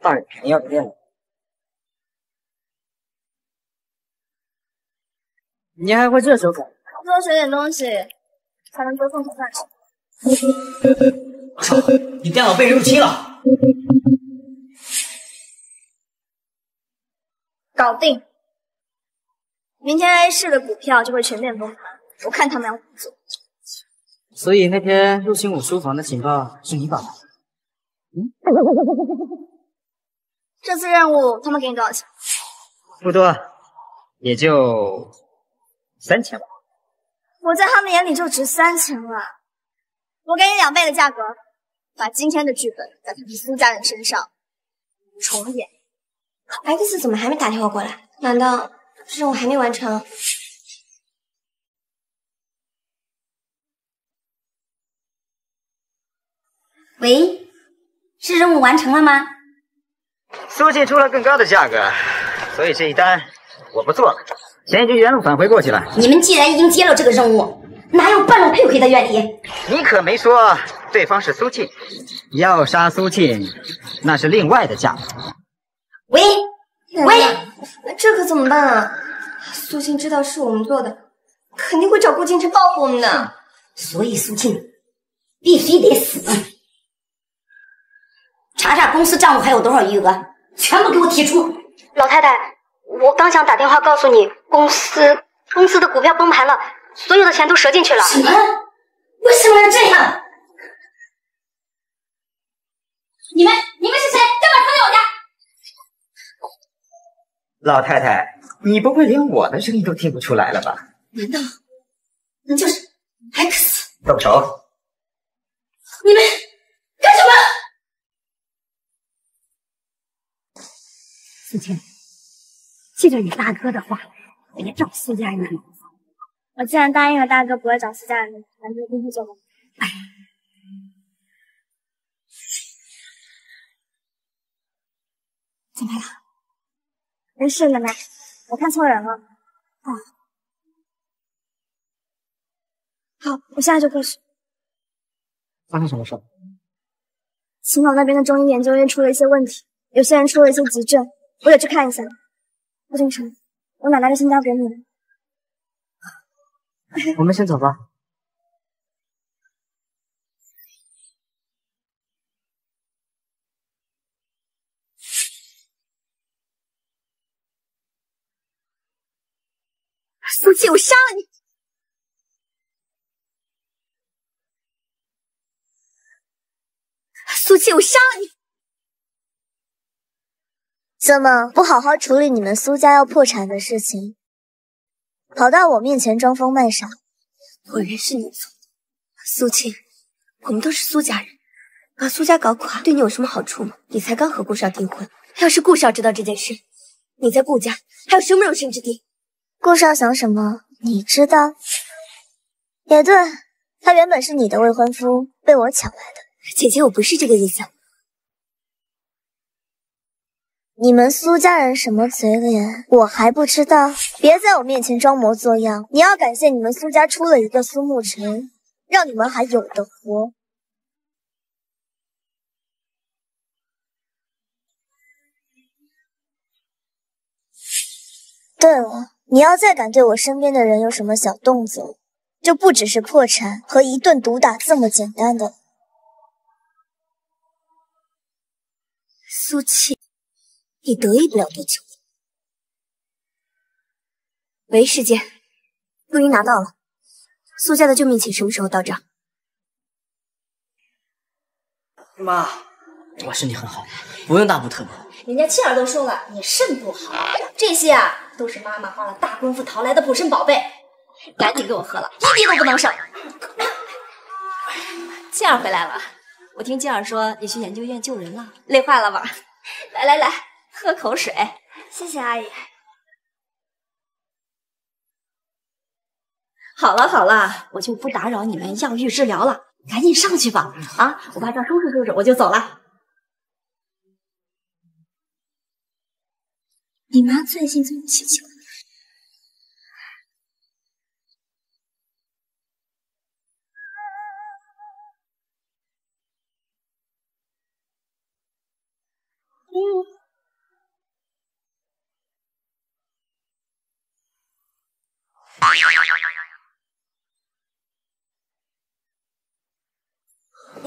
大人便宜要不练了。你还会这手法？多学点东西，才能多动手干事。我 (laughs) 操！你电脑被人入侵了！搞定！明天 A 市的股票就会全面崩盘。我看他们要怎么做。所以那天入侵我书房的情报是你把的？嗯。(laughs) 这次任务他们给你多少钱？不多，也就三千吧。我在他们眼里就值三千万。我给你两倍的价格，把今天的剧本在他们苏家人身上重演。X 怎么还没打电话过来？难道任务还没完成？喂，是任务完成了吗？苏静出了更高的价格，所以这一单我不做了，钱已经原路返回过去了。你们既然已经接了这个任务，哪有半路退回的余地？你可没说对方是苏庆，要杀苏庆那是另外的价格。喂喂，这可怎么办啊？苏庆知道是我们做的，肯定会找顾京城报复我们的。所以苏庆必须得死。查查公司账户还有多少余额，全部给我提出。老太太，我刚想打电话告诉你，公司公司的股票崩盘了，所有的钱都折进去了。什么？为什么要这样？你们你们是谁？干嘛闯进我家？老太太，你不会连我的声音都听不出来了吧？难道那就是 X？动手！你们干什么？思倩，记着你大哥的话，别找苏家人麻烦。我既然答应了大哥不会找苏家人，那就一定会做到。怎么了？没事，奶奶，我看错人了。哦，好，我现在就过去。发生什么事？青岛那边的中医研究院出了一些问题，有些人出了一些急症，我得去看一下。陆金城，我奶奶的先交给你了。我们先走吧。(laughs) 苏琪，我杀了你！苏琪，我杀了你！怎么不好好处理你们苏家要破产的事情，跑到我面前装疯卖傻？果然是你做的，苏青，我们都是苏家人，把苏家搞垮对你有什么好处吗？你才刚和顾少订婚，要是顾少知道这件事，你在顾家还有什么容身之地？顾少想什么？你知道？也对，他原本是你的未婚夫，被我抢来的。姐姐，我不是这个意思。你们苏家人什么嘴脸，我还不知道。别在我面前装模作样。你要感谢你们苏家出了一个苏沐橙，让你们还有的活。对了，你要再敢对我身边的人有什么小动作，就不只是破产和一顿毒打这么简单的。苏庆，你得意不了多久。喂，世界，录音拿到了。苏家的救命钱什么时候到账？妈，我身体很好，不用大补特补。人家倩儿都说了，你肾不好，这些啊都是妈妈花了大功夫淘来的补肾宝贝，赶紧给我喝了，一滴都不能剩。倩儿回来了，我听静儿说你去研究院救人了，累坏了吧？来来来，喝口水。谢谢阿姨。好了好了，我就不打扰你们药浴治疗了，赶紧上去吧。啊，我把这收拾收拾，我就走了。你妈最近怎么心情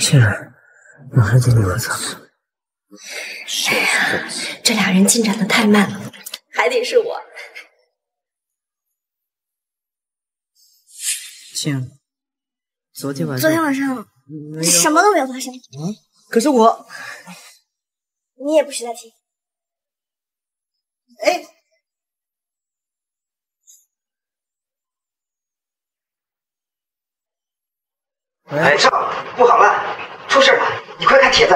倩儿，我还记得我操。这俩人进展的太慢了，还得是我。倩儿，昨天晚上，昨天晚上什么都没有发生。啊？可是我，你也不许再提。哎，哎，少，不好了，出事了！你快看帖子。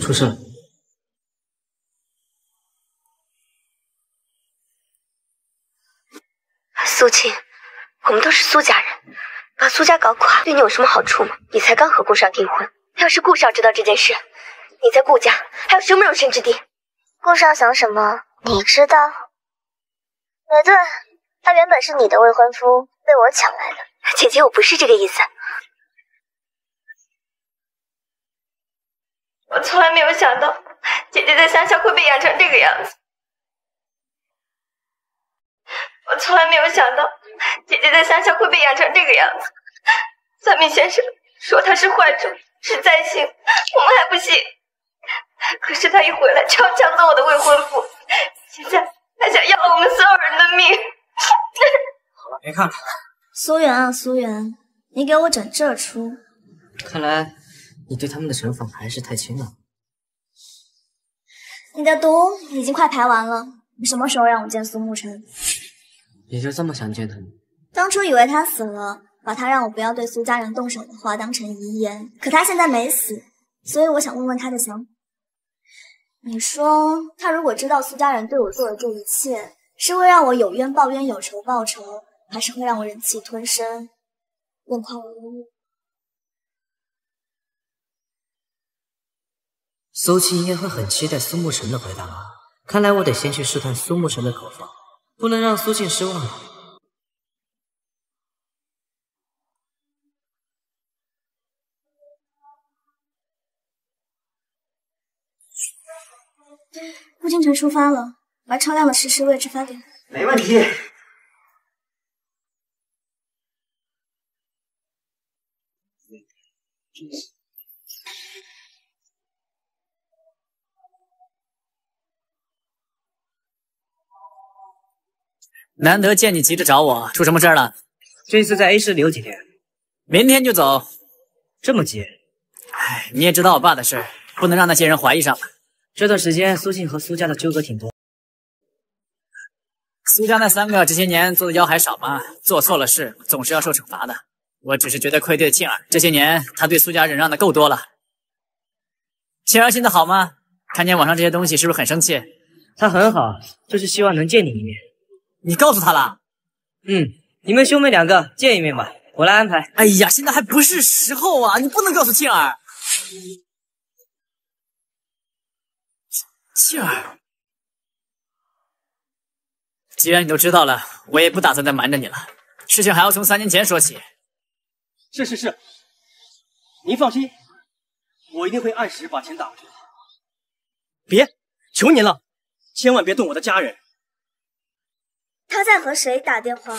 出事了。苏青，我们都是苏家人，把苏家搞垮对你有什么好处吗？你才刚和顾少订婚，要是顾少知道这件事，你在顾家还有什么容身之地？顾少想什么？你知道？也对，他原本是你的未婚夫，被我抢来的。姐姐，我不是这个意思。我从来没有想到，姐姐在乡下会被养成这个样子。我从来没有想到，姐姐在乡下会被养成这个样子。算命先生说她是坏种，是灾星，我们还不信。可是他一回来就要抢走我的未婚夫，现在还想要了我们所有人的命。别看了。苏元啊，苏元，你给我整这出，看来你对他们的惩罚还是太轻了。你的毒已经快排完了，你什么时候让我见苏沐晨？你就这么想见他吗？当初以为他死了，把他让我不要对苏家人动手的话当成遗言，可他现在没死，所以我想问问他的想法。你说他如果知道苏家人对我做的这一切，是为让我有冤报冤、有仇报仇，还是会让我忍气吞声、问他无物？苏青应该会很期待苏沐晨的回答吧？看来我得先去试探苏沐晨的口风，不能让苏庆失望了。顾倾城出发了，把超量的实时位置发给我。没问题。(laughs) 难得见你急着找我，出什么事儿了？这次在 A 市留几天，明天就走。这么急？哎，你也知道我爸的事，不能让那些人怀疑上了。这段时间苏信和苏家的纠葛挺多。苏家那三个这些年做的妖还少吗？做错了事总是要受惩罚的。我只是觉得愧对庆儿，这些年他对苏家忍让的够多了。庆儿现在好吗？看见网上这些东西是不是很生气？他很好，就是希望能见你一面。你告诉他了？嗯，你们兄妹两个见一面吧，我来安排。哎呀，现在还不是时候啊！你不能告诉庆儿。庆儿，既然你都知道了，我也不打算再瞒着你了。事情还要从三年前说起。是是是，您放心，我一定会按时把钱打回去。别，求您了，千万别动我的家人。他在和谁打电话？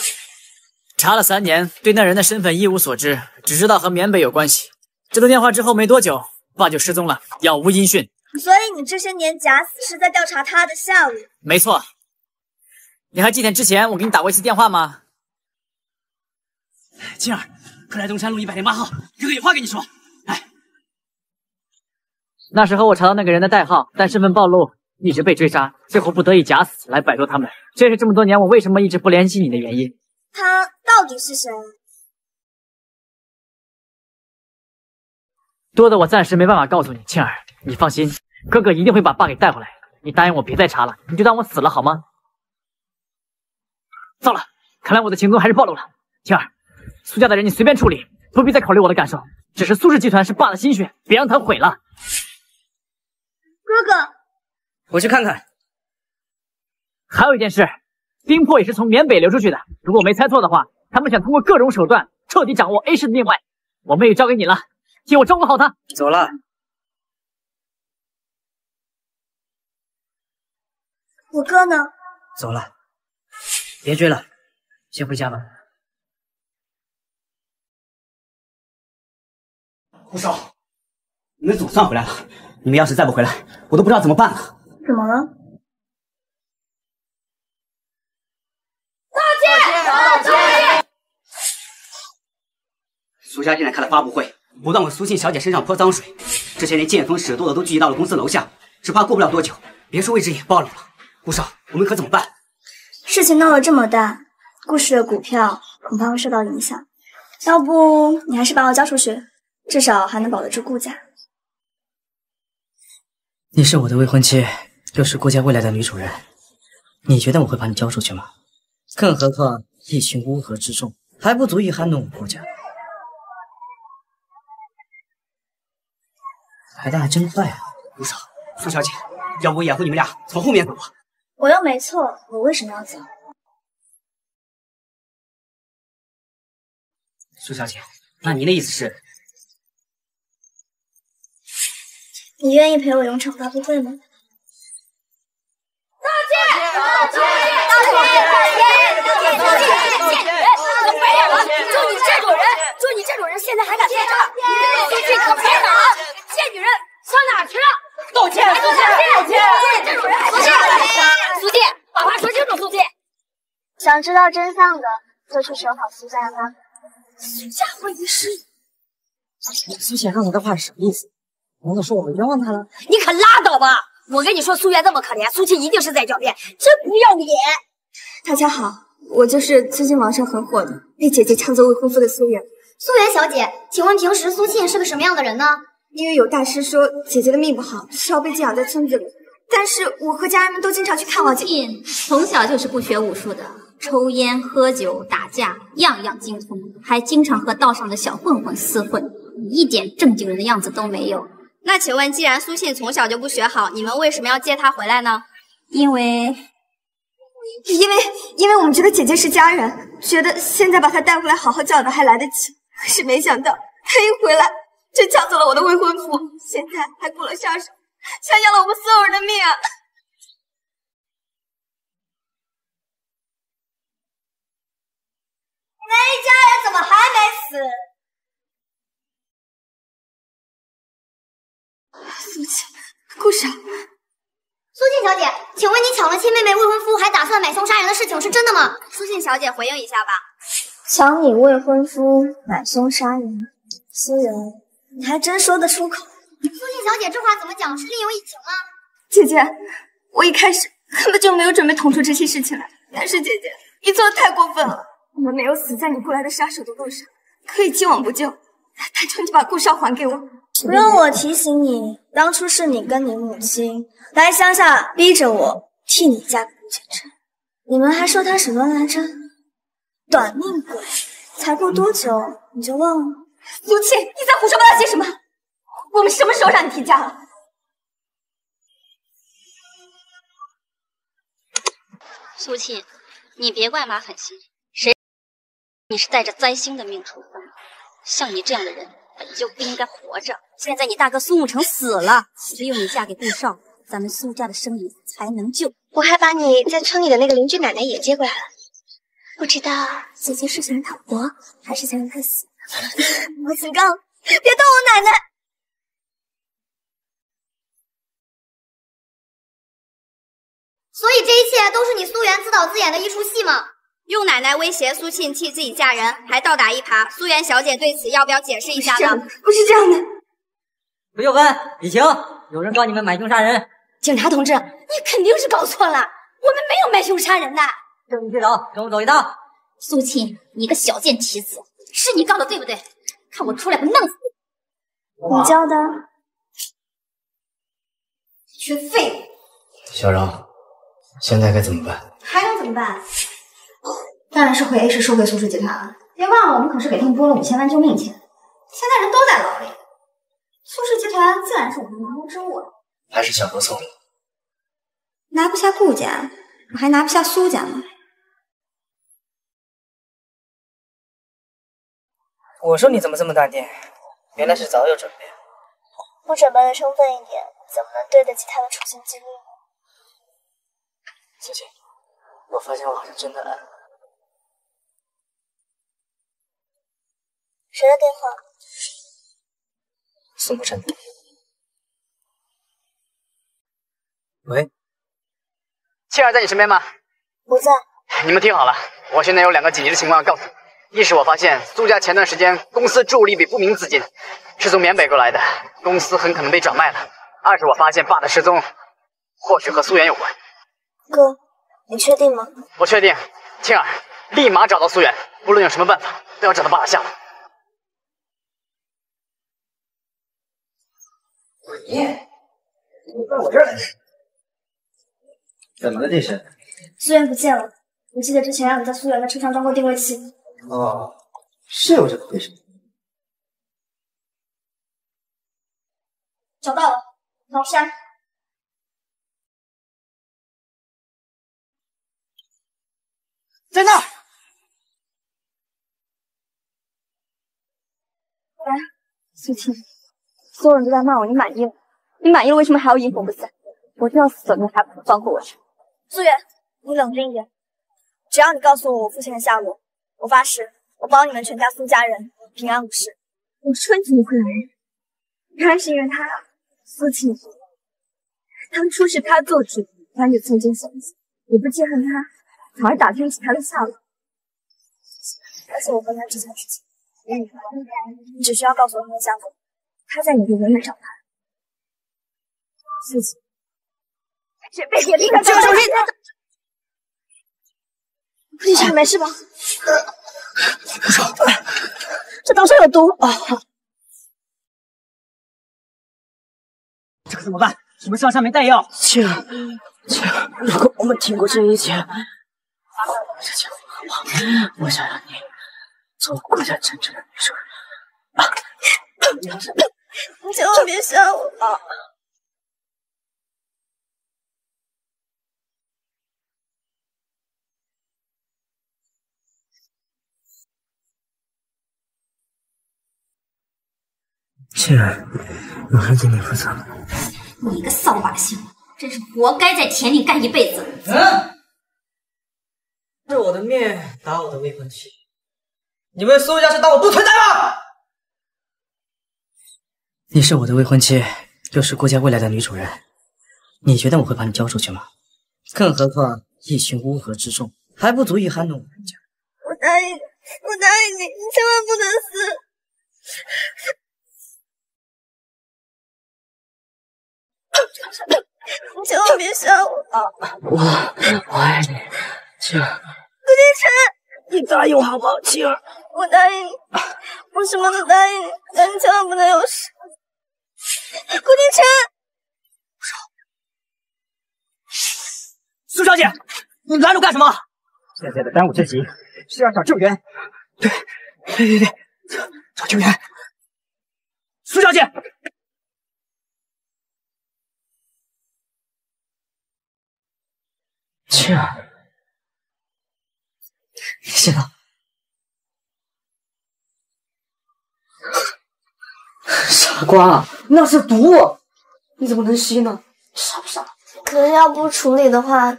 查了三年，对那人的身份一无所知，只知道和缅北有关系。这通电话之后没多久，爸就失踪了，杳无音讯。所以你这些年假死是在调查他的下落？没错。你还记得之前我给你打过一次电话吗？静儿，快来东山路一百零八号，哥哥有话跟你说。哎，那时候我查到那个人的代号，但身份暴露，一直被追杀，最后不得已假死来摆脱他们。这是这么多年我为什么一直不联系你的原因。他到底是谁？多的我暂时没办法告诉你，庆儿，你放心，哥哥一定会把爸给带回来。你答应我别再查了，你就当我死了好吗？糟了，看来我的行踪还是暴露了。庆儿，苏家的人你随便处理，不必再考虑我的感受。只是苏氏集团是爸的心血，别让他毁了。哥哥，我去看看。还有一件事，冰魄也是从缅北流出去的。如果我没猜错的话，他们想通过各种手段彻底掌握 A 市的命脉。我妹也交给你了，替我照顾好他。走了。我哥呢？走了。别追了，先回家吧。顾少，你们总算回来了。你们要是再不回来，我都不知道怎么办了。怎么了？道歉！道歉！苏家竟然开了发布会，不断往苏信小姐身上泼脏水。这些年见风使舵的都聚集到了公司楼下，只怕过不了多久，别墅位置也暴露了。顾少，我们可怎么办？事情闹得这么大，顾氏的股票恐怕会受到影响。要不你还是把我交出去，至少还能保得住顾家。你是我的未婚妻，又是顾家未来的女主人，你觉得我会把你交出去吗？更何况一群乌合之众，还不足以撼动我顾家。来的还真快啊！陆少，苏小姐，要不我掩护你们俩从后面走吧？我又没错，我为什么要走？苏小姐，那您的意思是？你愿意陪我勇闯发布会吗？道歉！道歉！道歉！道歉！道歉！道歉！可没了！就你这种人，就你这种人，现在还敢在这儿？苏庆可没脸了！贱女人上哪去了？道歉！道歉！道歉！就你这种人，苏庆，苏庆，把话说清楚，苏庆。想知道真相的，就去守好苏家吧。苏家会议室。苏浅刚才的话是什么意思？难道说我们冤枉他了？你可拉倒吧！我跟你说，苏媛这么可怜，苏庆一定是在狡辩，真不要脸！大家好，我就是最近网上很火的被姐姐抢走未婚夫的苏媛。苏媛小姐，请问平时苏庆是个什么样的人呢？因为有大师说姐姐的命不好，是要被寄养在村子里，但是我和家人们都经常去看望姐姐。从小就是不学武术的，抽烟、喝酒、打架，样样精通，还经常和道上的小混混厮混，一点正经人的样子都没有。那请问，既然苏信从小就不学好，你们为什么要接他回来呢？因为，因为，因为我们觉得姐姐是家人，觉得现在把她带回来好好教导还来得及。可是没想到，她一回来就抢走了我的未婚夫，现在还雇了杀手，想要了我们所有人的命啊！那一家人怎么还没死？顾少，苏静小姐，请问你抢了亲妹妹未婚夫，还打算买凶杀人的事情是真的吗？苏静小姐回应一下吧。抢你未婚夫，买凶杀人，苏媛，你还真说得出口。苏静小姐这话怎么讲？是另有隐情吗？姐姐，我一开始根本就没有准备捅出这些事情来，但是姐姐，你做的太过分了。我们没有死在你雇来的杀手的路上，可以既往不咎。拜托你把顾少还给我。不用我提醒你，当初是你跟你母亲来乡下逼着我替你嫁给顾景琛，你们还说他什么来着？短命鬼！才过多久你就忘了？苏庆，你在胡说八道些什么？我们什么时候让你提嫁了？苏庆，你别怪马狠心，谁？你是带着灾星的命出生的，像你这样的人本就不应该活着。现在你大哥苏沐橙死了，只有你嫁给顾少，咱们苏家的生意才能救。我还把你在村里的那个邻居奶奶也接过来了，不知道姐姐是想让他活，还是想让他死？王子刚，别动我奶奶！所以这一切都是你苏媛自导自演的一出戏吗？用奶奶威胁苏沁替自己嫁人，还倒打一耙。苏媛小姐对此要不要解释一下呢？不是这样的，不秀芬，李晴，有人告你们买凶杀人。警察同志，你肯定是搞错了，我们没有买凶杀人的。证据确凿，跟我走一趟。苏青，你个小贱蹄子，是你告的对不对？看我出来不弄死你！你教的，缺废物！小荣，现在该怎么办？还能怎么办？当然是回 A 市收回苏氏集团了。别忘了，我们可是给他们拨了五千万救命钱，现在人都在牢里，苏氏集团自然是我们囊中之物了。还是小罗聪明。拿不下顾家，我还拿不下苏家吗？我说你怎么这么淡定？原来是早有准备。不准备的充分一点，怎么能对得起他的处心积虑呢？苏晴，我发现我好像真的爱了。谁的电话？苏沐橙的。喂，倩儿在你身边吗？不在。你们听好了，我现在有两个紧急的情况要告诉你。一是我发现苏家前段时间公司注入了一笔不明资金，是从缅北过来的，公司很可能被转卖了。二是我发现爸的失踪，或许和苏媛有关。哥，你确定吗？我确定，青儿，立马找到苏媛，无论用什么办法，都要找到爸的下落。你，你到我这儿来怎么了这是？苏媛不见了，我记得之前让你在苏媛的车上装过定位器。哦，是有这么回事。找到了，老山。在那儿。来，苏青，所有人都在骂我，你满意了？你满意了，为什么还要阴魂不散？我就要死了，你还不肯放过我？苏远，你冷静一点。只要你告诉我我父亲的下落，我发誓，我保你们全家苏家人平安无事。我说你怎么会来？原来是因为他，苏青。当初是他做主把你送进险境，我不记恨他，反而打听起他的下落。而且我和他之前事情，你只需要告诉我他的下落，他在你就远远找他。苏青，别别别离开他！小心！顾金晨没事吧？(laughs) 不少。这刀上有毒啊！这可怎么办？我们上山没带药。青儿，青儿，如果我们挺过这一劫？我想让你做国家真正的女主人。你千万别杀我！青儿，我还给你负责。你个扫把星，真是活该在田里干一辈子。嗯，是我的面打我的未婚妻，你们苏家是当我不存在吗？你是我的未婚妻，又是顾家未来的女主人，你觉得我会把你交出去吗？更何况一群乌合之众还不足以撼动我们家。我答应你，我答应你，你千万不能死。你千万别杀我！我我爱你，青儿。顾天辰，你答应我好不好，青儿？我答应你，我什么都答应你，但你千万不能有事。顾金晨，苏小姐，你拦住干什么？现在的当务之急是要找救援。对，对对对，找找救援。苏小姐。青儿，你信了？(laughs) 傻瓜，那是毒，你怎么能吸呢？傻不傻？可是要不处理的话，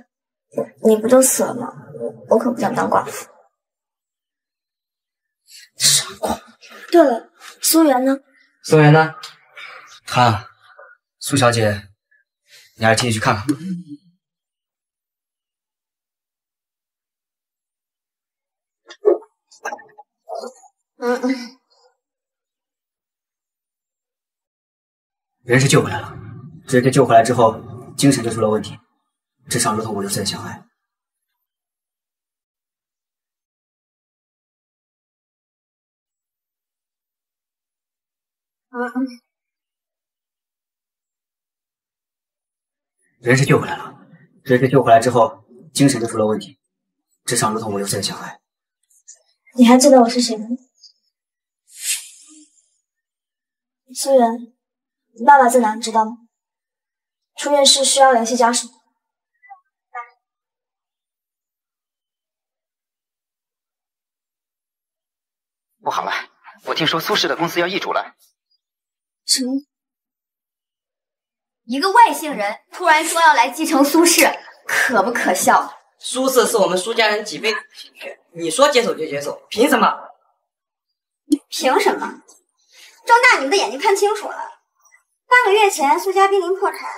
你不就死了吗？我可不想当寡妇。傻瓜。对了，苏媛呢？苏媛呢？她，苏小姐，你还是进去去看看。嗯嗯，人是救回来了，只是救回来之后精神就出了问题，至少如同五六岁的小孩。人是救回来了，只是救回来之后精神就出了问题，至少如同五六岁的小孩。你还记得我是谁吗？苏媛，你爸爸在哪？你知道吗？出院时需要联系家属。不好了，我听说苏氏的公司要易主了。什么？一个外姓人突然说要来继承苏氏，可不可笑？苏氏是我们苏家人几辈子的心血，你说接手就接手，凭什么？凭什么？睁大你们的眼睛看清楚了，半个月前苏家濒临破产，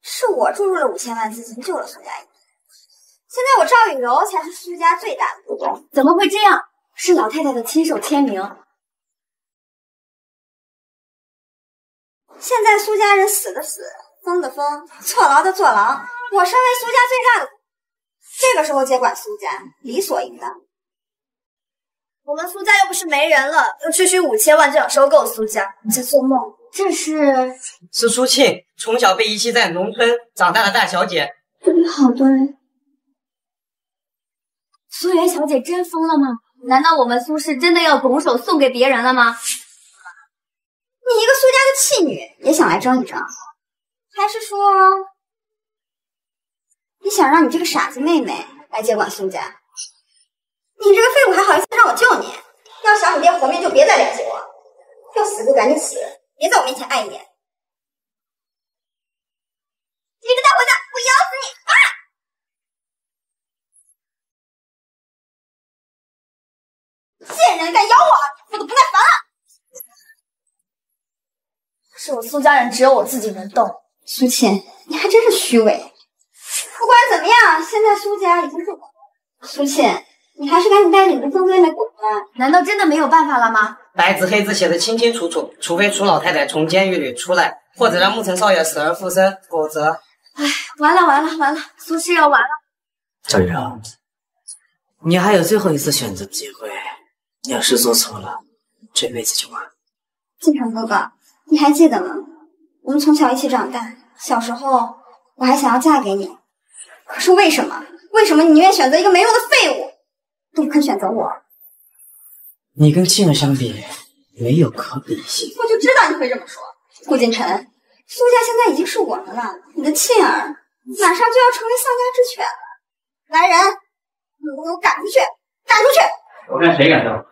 是我注入了五千万资金救了苏家一命。现在我赵雨柔才是苏家最大的股东，怎么会这样？是老太太的亲手签名。现在苏家人死的死，疯的疯，坐牢的坐牢。我身为苏家最大的，这个时候接管苏家，理所应当。我们苏家又不是没人了，又区区五千万就想收购苏家，你在做梦？这是是苏庆，从小被遗弃在农村长大的大小姐。这里好多人。苏媛小姐真疯了吗？难道我们苏氏真的要拱手送给别人了吗？你一个苏家的弃女也想来争一争？还是说你想让你这个傻子妹妹来接管苏家？你这个废物还好意思让我救你？要想你爹活命，就别再联系我。要死就赶紧死，别在我面前碍眼。你个大混蛋，我咬死你！啊！贱人敢咬我，我都不耐烦了。是我苏家人，只有我自己能动。苏倩，你还真是虚伪。不管怎么样，现在苏家已经是我的。苏沁，你还是赶紧带着你的疯子妹妹滚吧！难道真的没有办法了吗？白纸黑字写的清清楚楚，除非楚老太太从监狱里出来，或者让沐尘少爷死而复生，否则……唉，完了完了完了，苏氏要完了。赵雨柔，你还有最后一次选择机会，你要是做错了，这辈子就完了。晋城哥哥，你还记得吗？我们从小一起长大，小时候我还想要嫁给你，可是为什么？为什么你宁愿选择一个没用的废物，都不肯选择我？你跟沁儿相比，没有可比性。我就知道你会这么说，顾锦晨，苏家现在已经是我们了，你的沁儿马上就要成为丧家之犬了。来人，你给我赶出去！赶出去！我看谁敢动！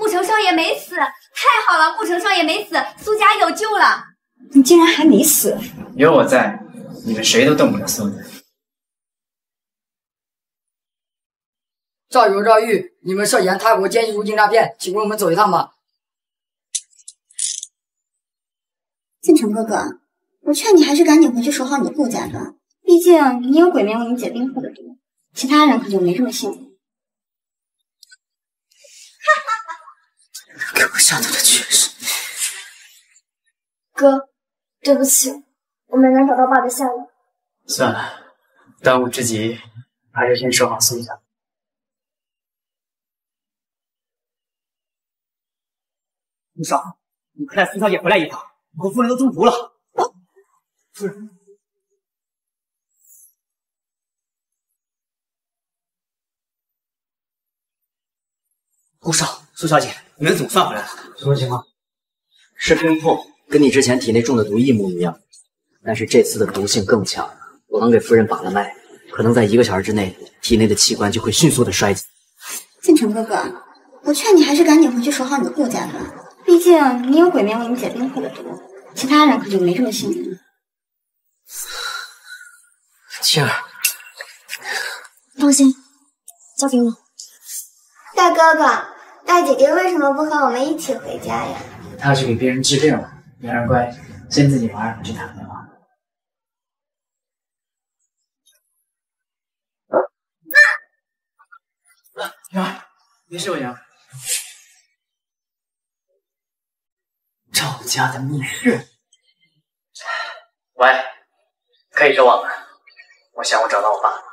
沐橙少爷没死，太好了！顾城少爷没死，苏家有救了。你竟然还没死！有我在，你们谁都动不了苏家。赵柔、赵玉，你们涉嫌泰国奸细入境诈骗，请跟我们走一趟吧。晋城哥哥，我劝你还是赶紧回去守好你的顾家吧，毕竟你有鬼面为你解冰魄的毒，其他人可就没这么幸运。下头的全是哥，对不起，我没能找到爸的下落。算了，当务之急还是先守好苏家。陆少，你快带苏小姐回来一趟，我和夫人都中毒了。夫人，顾少，苏小姐，你们总算回来了，什么情况？是冰魄，跟你之前体内中的毒一模一样，但是这次的毒性更强。我刚给夫人把了脉，可能在一个小时之内，体内的器官就会迅速的衰竭。晋城哥哥，我劝你还是赶紧回去守好你的顾家吧，毕竟你有鬼面无影解冰魄的毒，其他人可就没这么幸运了。(laughs) 青儿，放心，交给我。大哥哥，大姐姐为什么不和我们一起回家呀？他去给别人治病了。女儿乖，先自己玩，我去打个电话。女儿，没事吧？女儿。赵家的密室。喂，可以说我吗？我想我找到我爸了。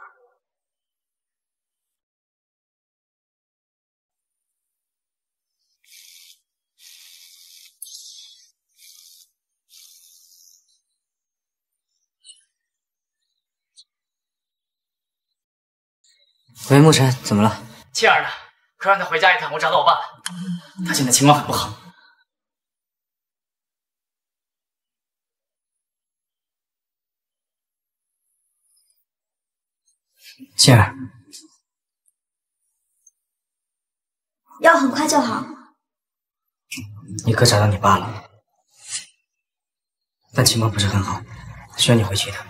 喂，沐晨，怎么了？倩儿呢？快让她回家一趟，我找到我爸了。他现在情况很不好。倩儿，药很快就好。你哥找到你爸了，但情况不是很好，需要你回去一趟。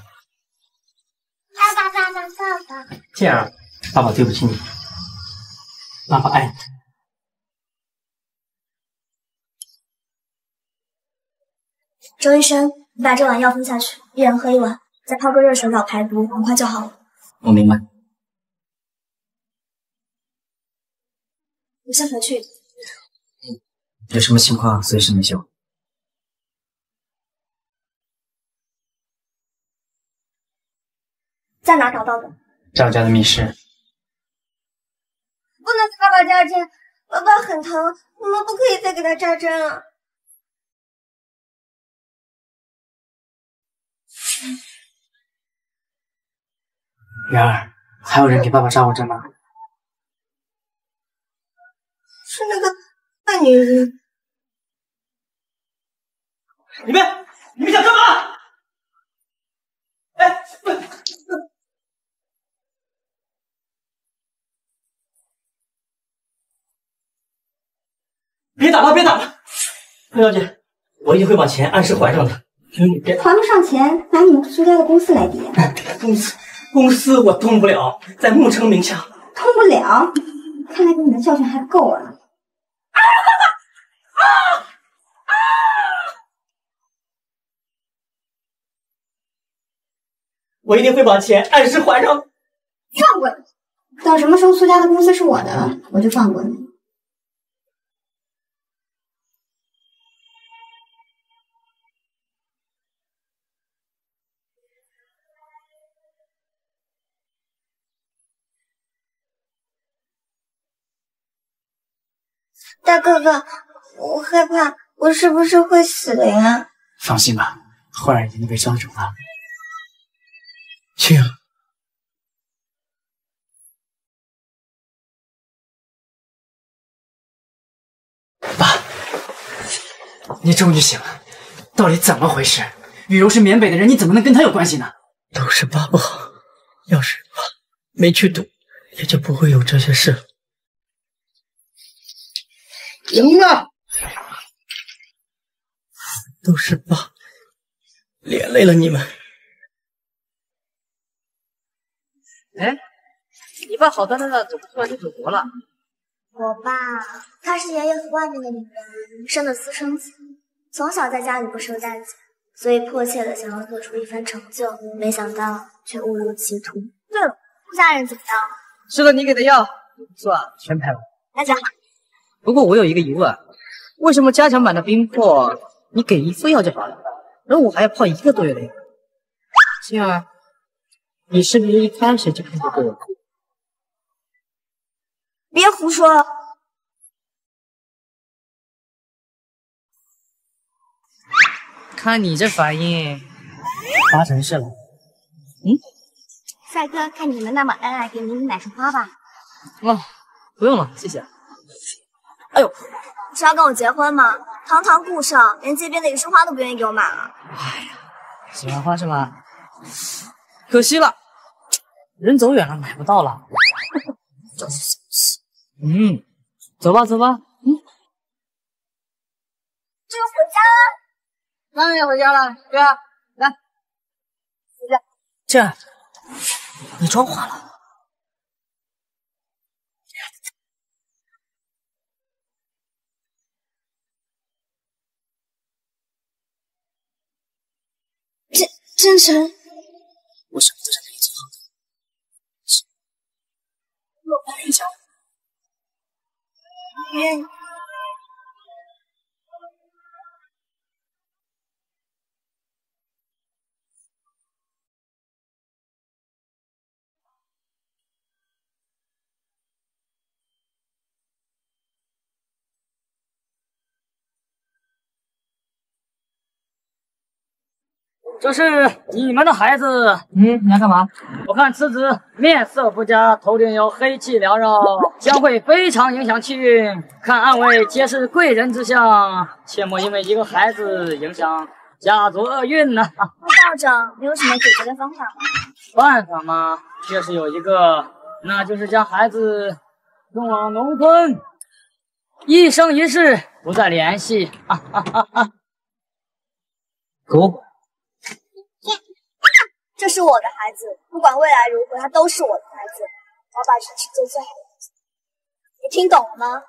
爸爸，爸爸，爸爸。倩儿，爸爸对不起你，爸爸爱你。周医生，你把这碗药分下去，一人喝一碗，再泡个热水澡排毒，很快就好了。我明白。我先回去。有什么情况随时联系我。在哪找到的？赵家的密室。不能给爸爸扎针，爸爸很疼，我们不可以再给他扎针了。元儿，还有人给爸爸扎过针吗？是那个那女人。你们，你们想干嘛？哎，别打了，别打了！陆小姐，我一定会把钱按时还上的。你别还不上钱，拿你们苏家的公司来抵。公司公司我动不了，在沐城名下。动不了，看来给你的教训还不够啊！我一定会把钱按时还上。放过你！等什么时候苏家的公司是我的了，我就放过你。大哥哥，我害怕，我是不是会死的呀？放心吧，慧儿已经被抓住了。青，你终于醒了，到底怎么回事？雨柔是缅北的人，你怎么能跟她有关系呢？都是爸不好，要是爸没去赌，也就不会有这些事了。赢了，都是爸连累了你们。哎，你爸好端端的怎么突然就走国了？我爸他是爷爷和外面的女人生的私生子，从小在家里不受待见，所以迫切的想要做出一番成就，没想到却误入歧途。对了，顾家人怎么样？吃了你给的药，不错，全拍了。那就好。不过我有一个疑问，为什么加强版的冰魄你给一副药就好了，而我还要泡一个多月的药？星儿，你是不是一开始就看不过我？别胡说！看你这反应，发生事了。嗯，帅哥，看你们那么恩爱，给你一奶茶花吧。哦，不用了，谢谢。哎呦，不是要跟我结婚吗？堂堂顾少，连街边的一束花都不愿意给我买了。哎呀，喜欢花是吗？可惜了，人走远了，买不到了。真是小气。嗯，走吧，走吧。嗯，这就回家了。当然要回家了，哥，来，回家。这，你妆化了。真诚，我什么都想给你最好的。我帮你愿意。这是你们的孩子。嗯，你要干嘛？我看此子面色不佳，头顶有黑气缭绕，将会非常影响气运。看暗卫皆是贵人之相，切莫因为一个孩子影响家族厄运呐、道长，你有什么解决的方法吗？办法吗？确实有一个，那就是将孩子送往农村，一生一世不再联系。哈哈哈哈！给我滚！这是我的孩子，不管未来如何，他都是我的孩子。我把这世界最好的，你听懂了吗？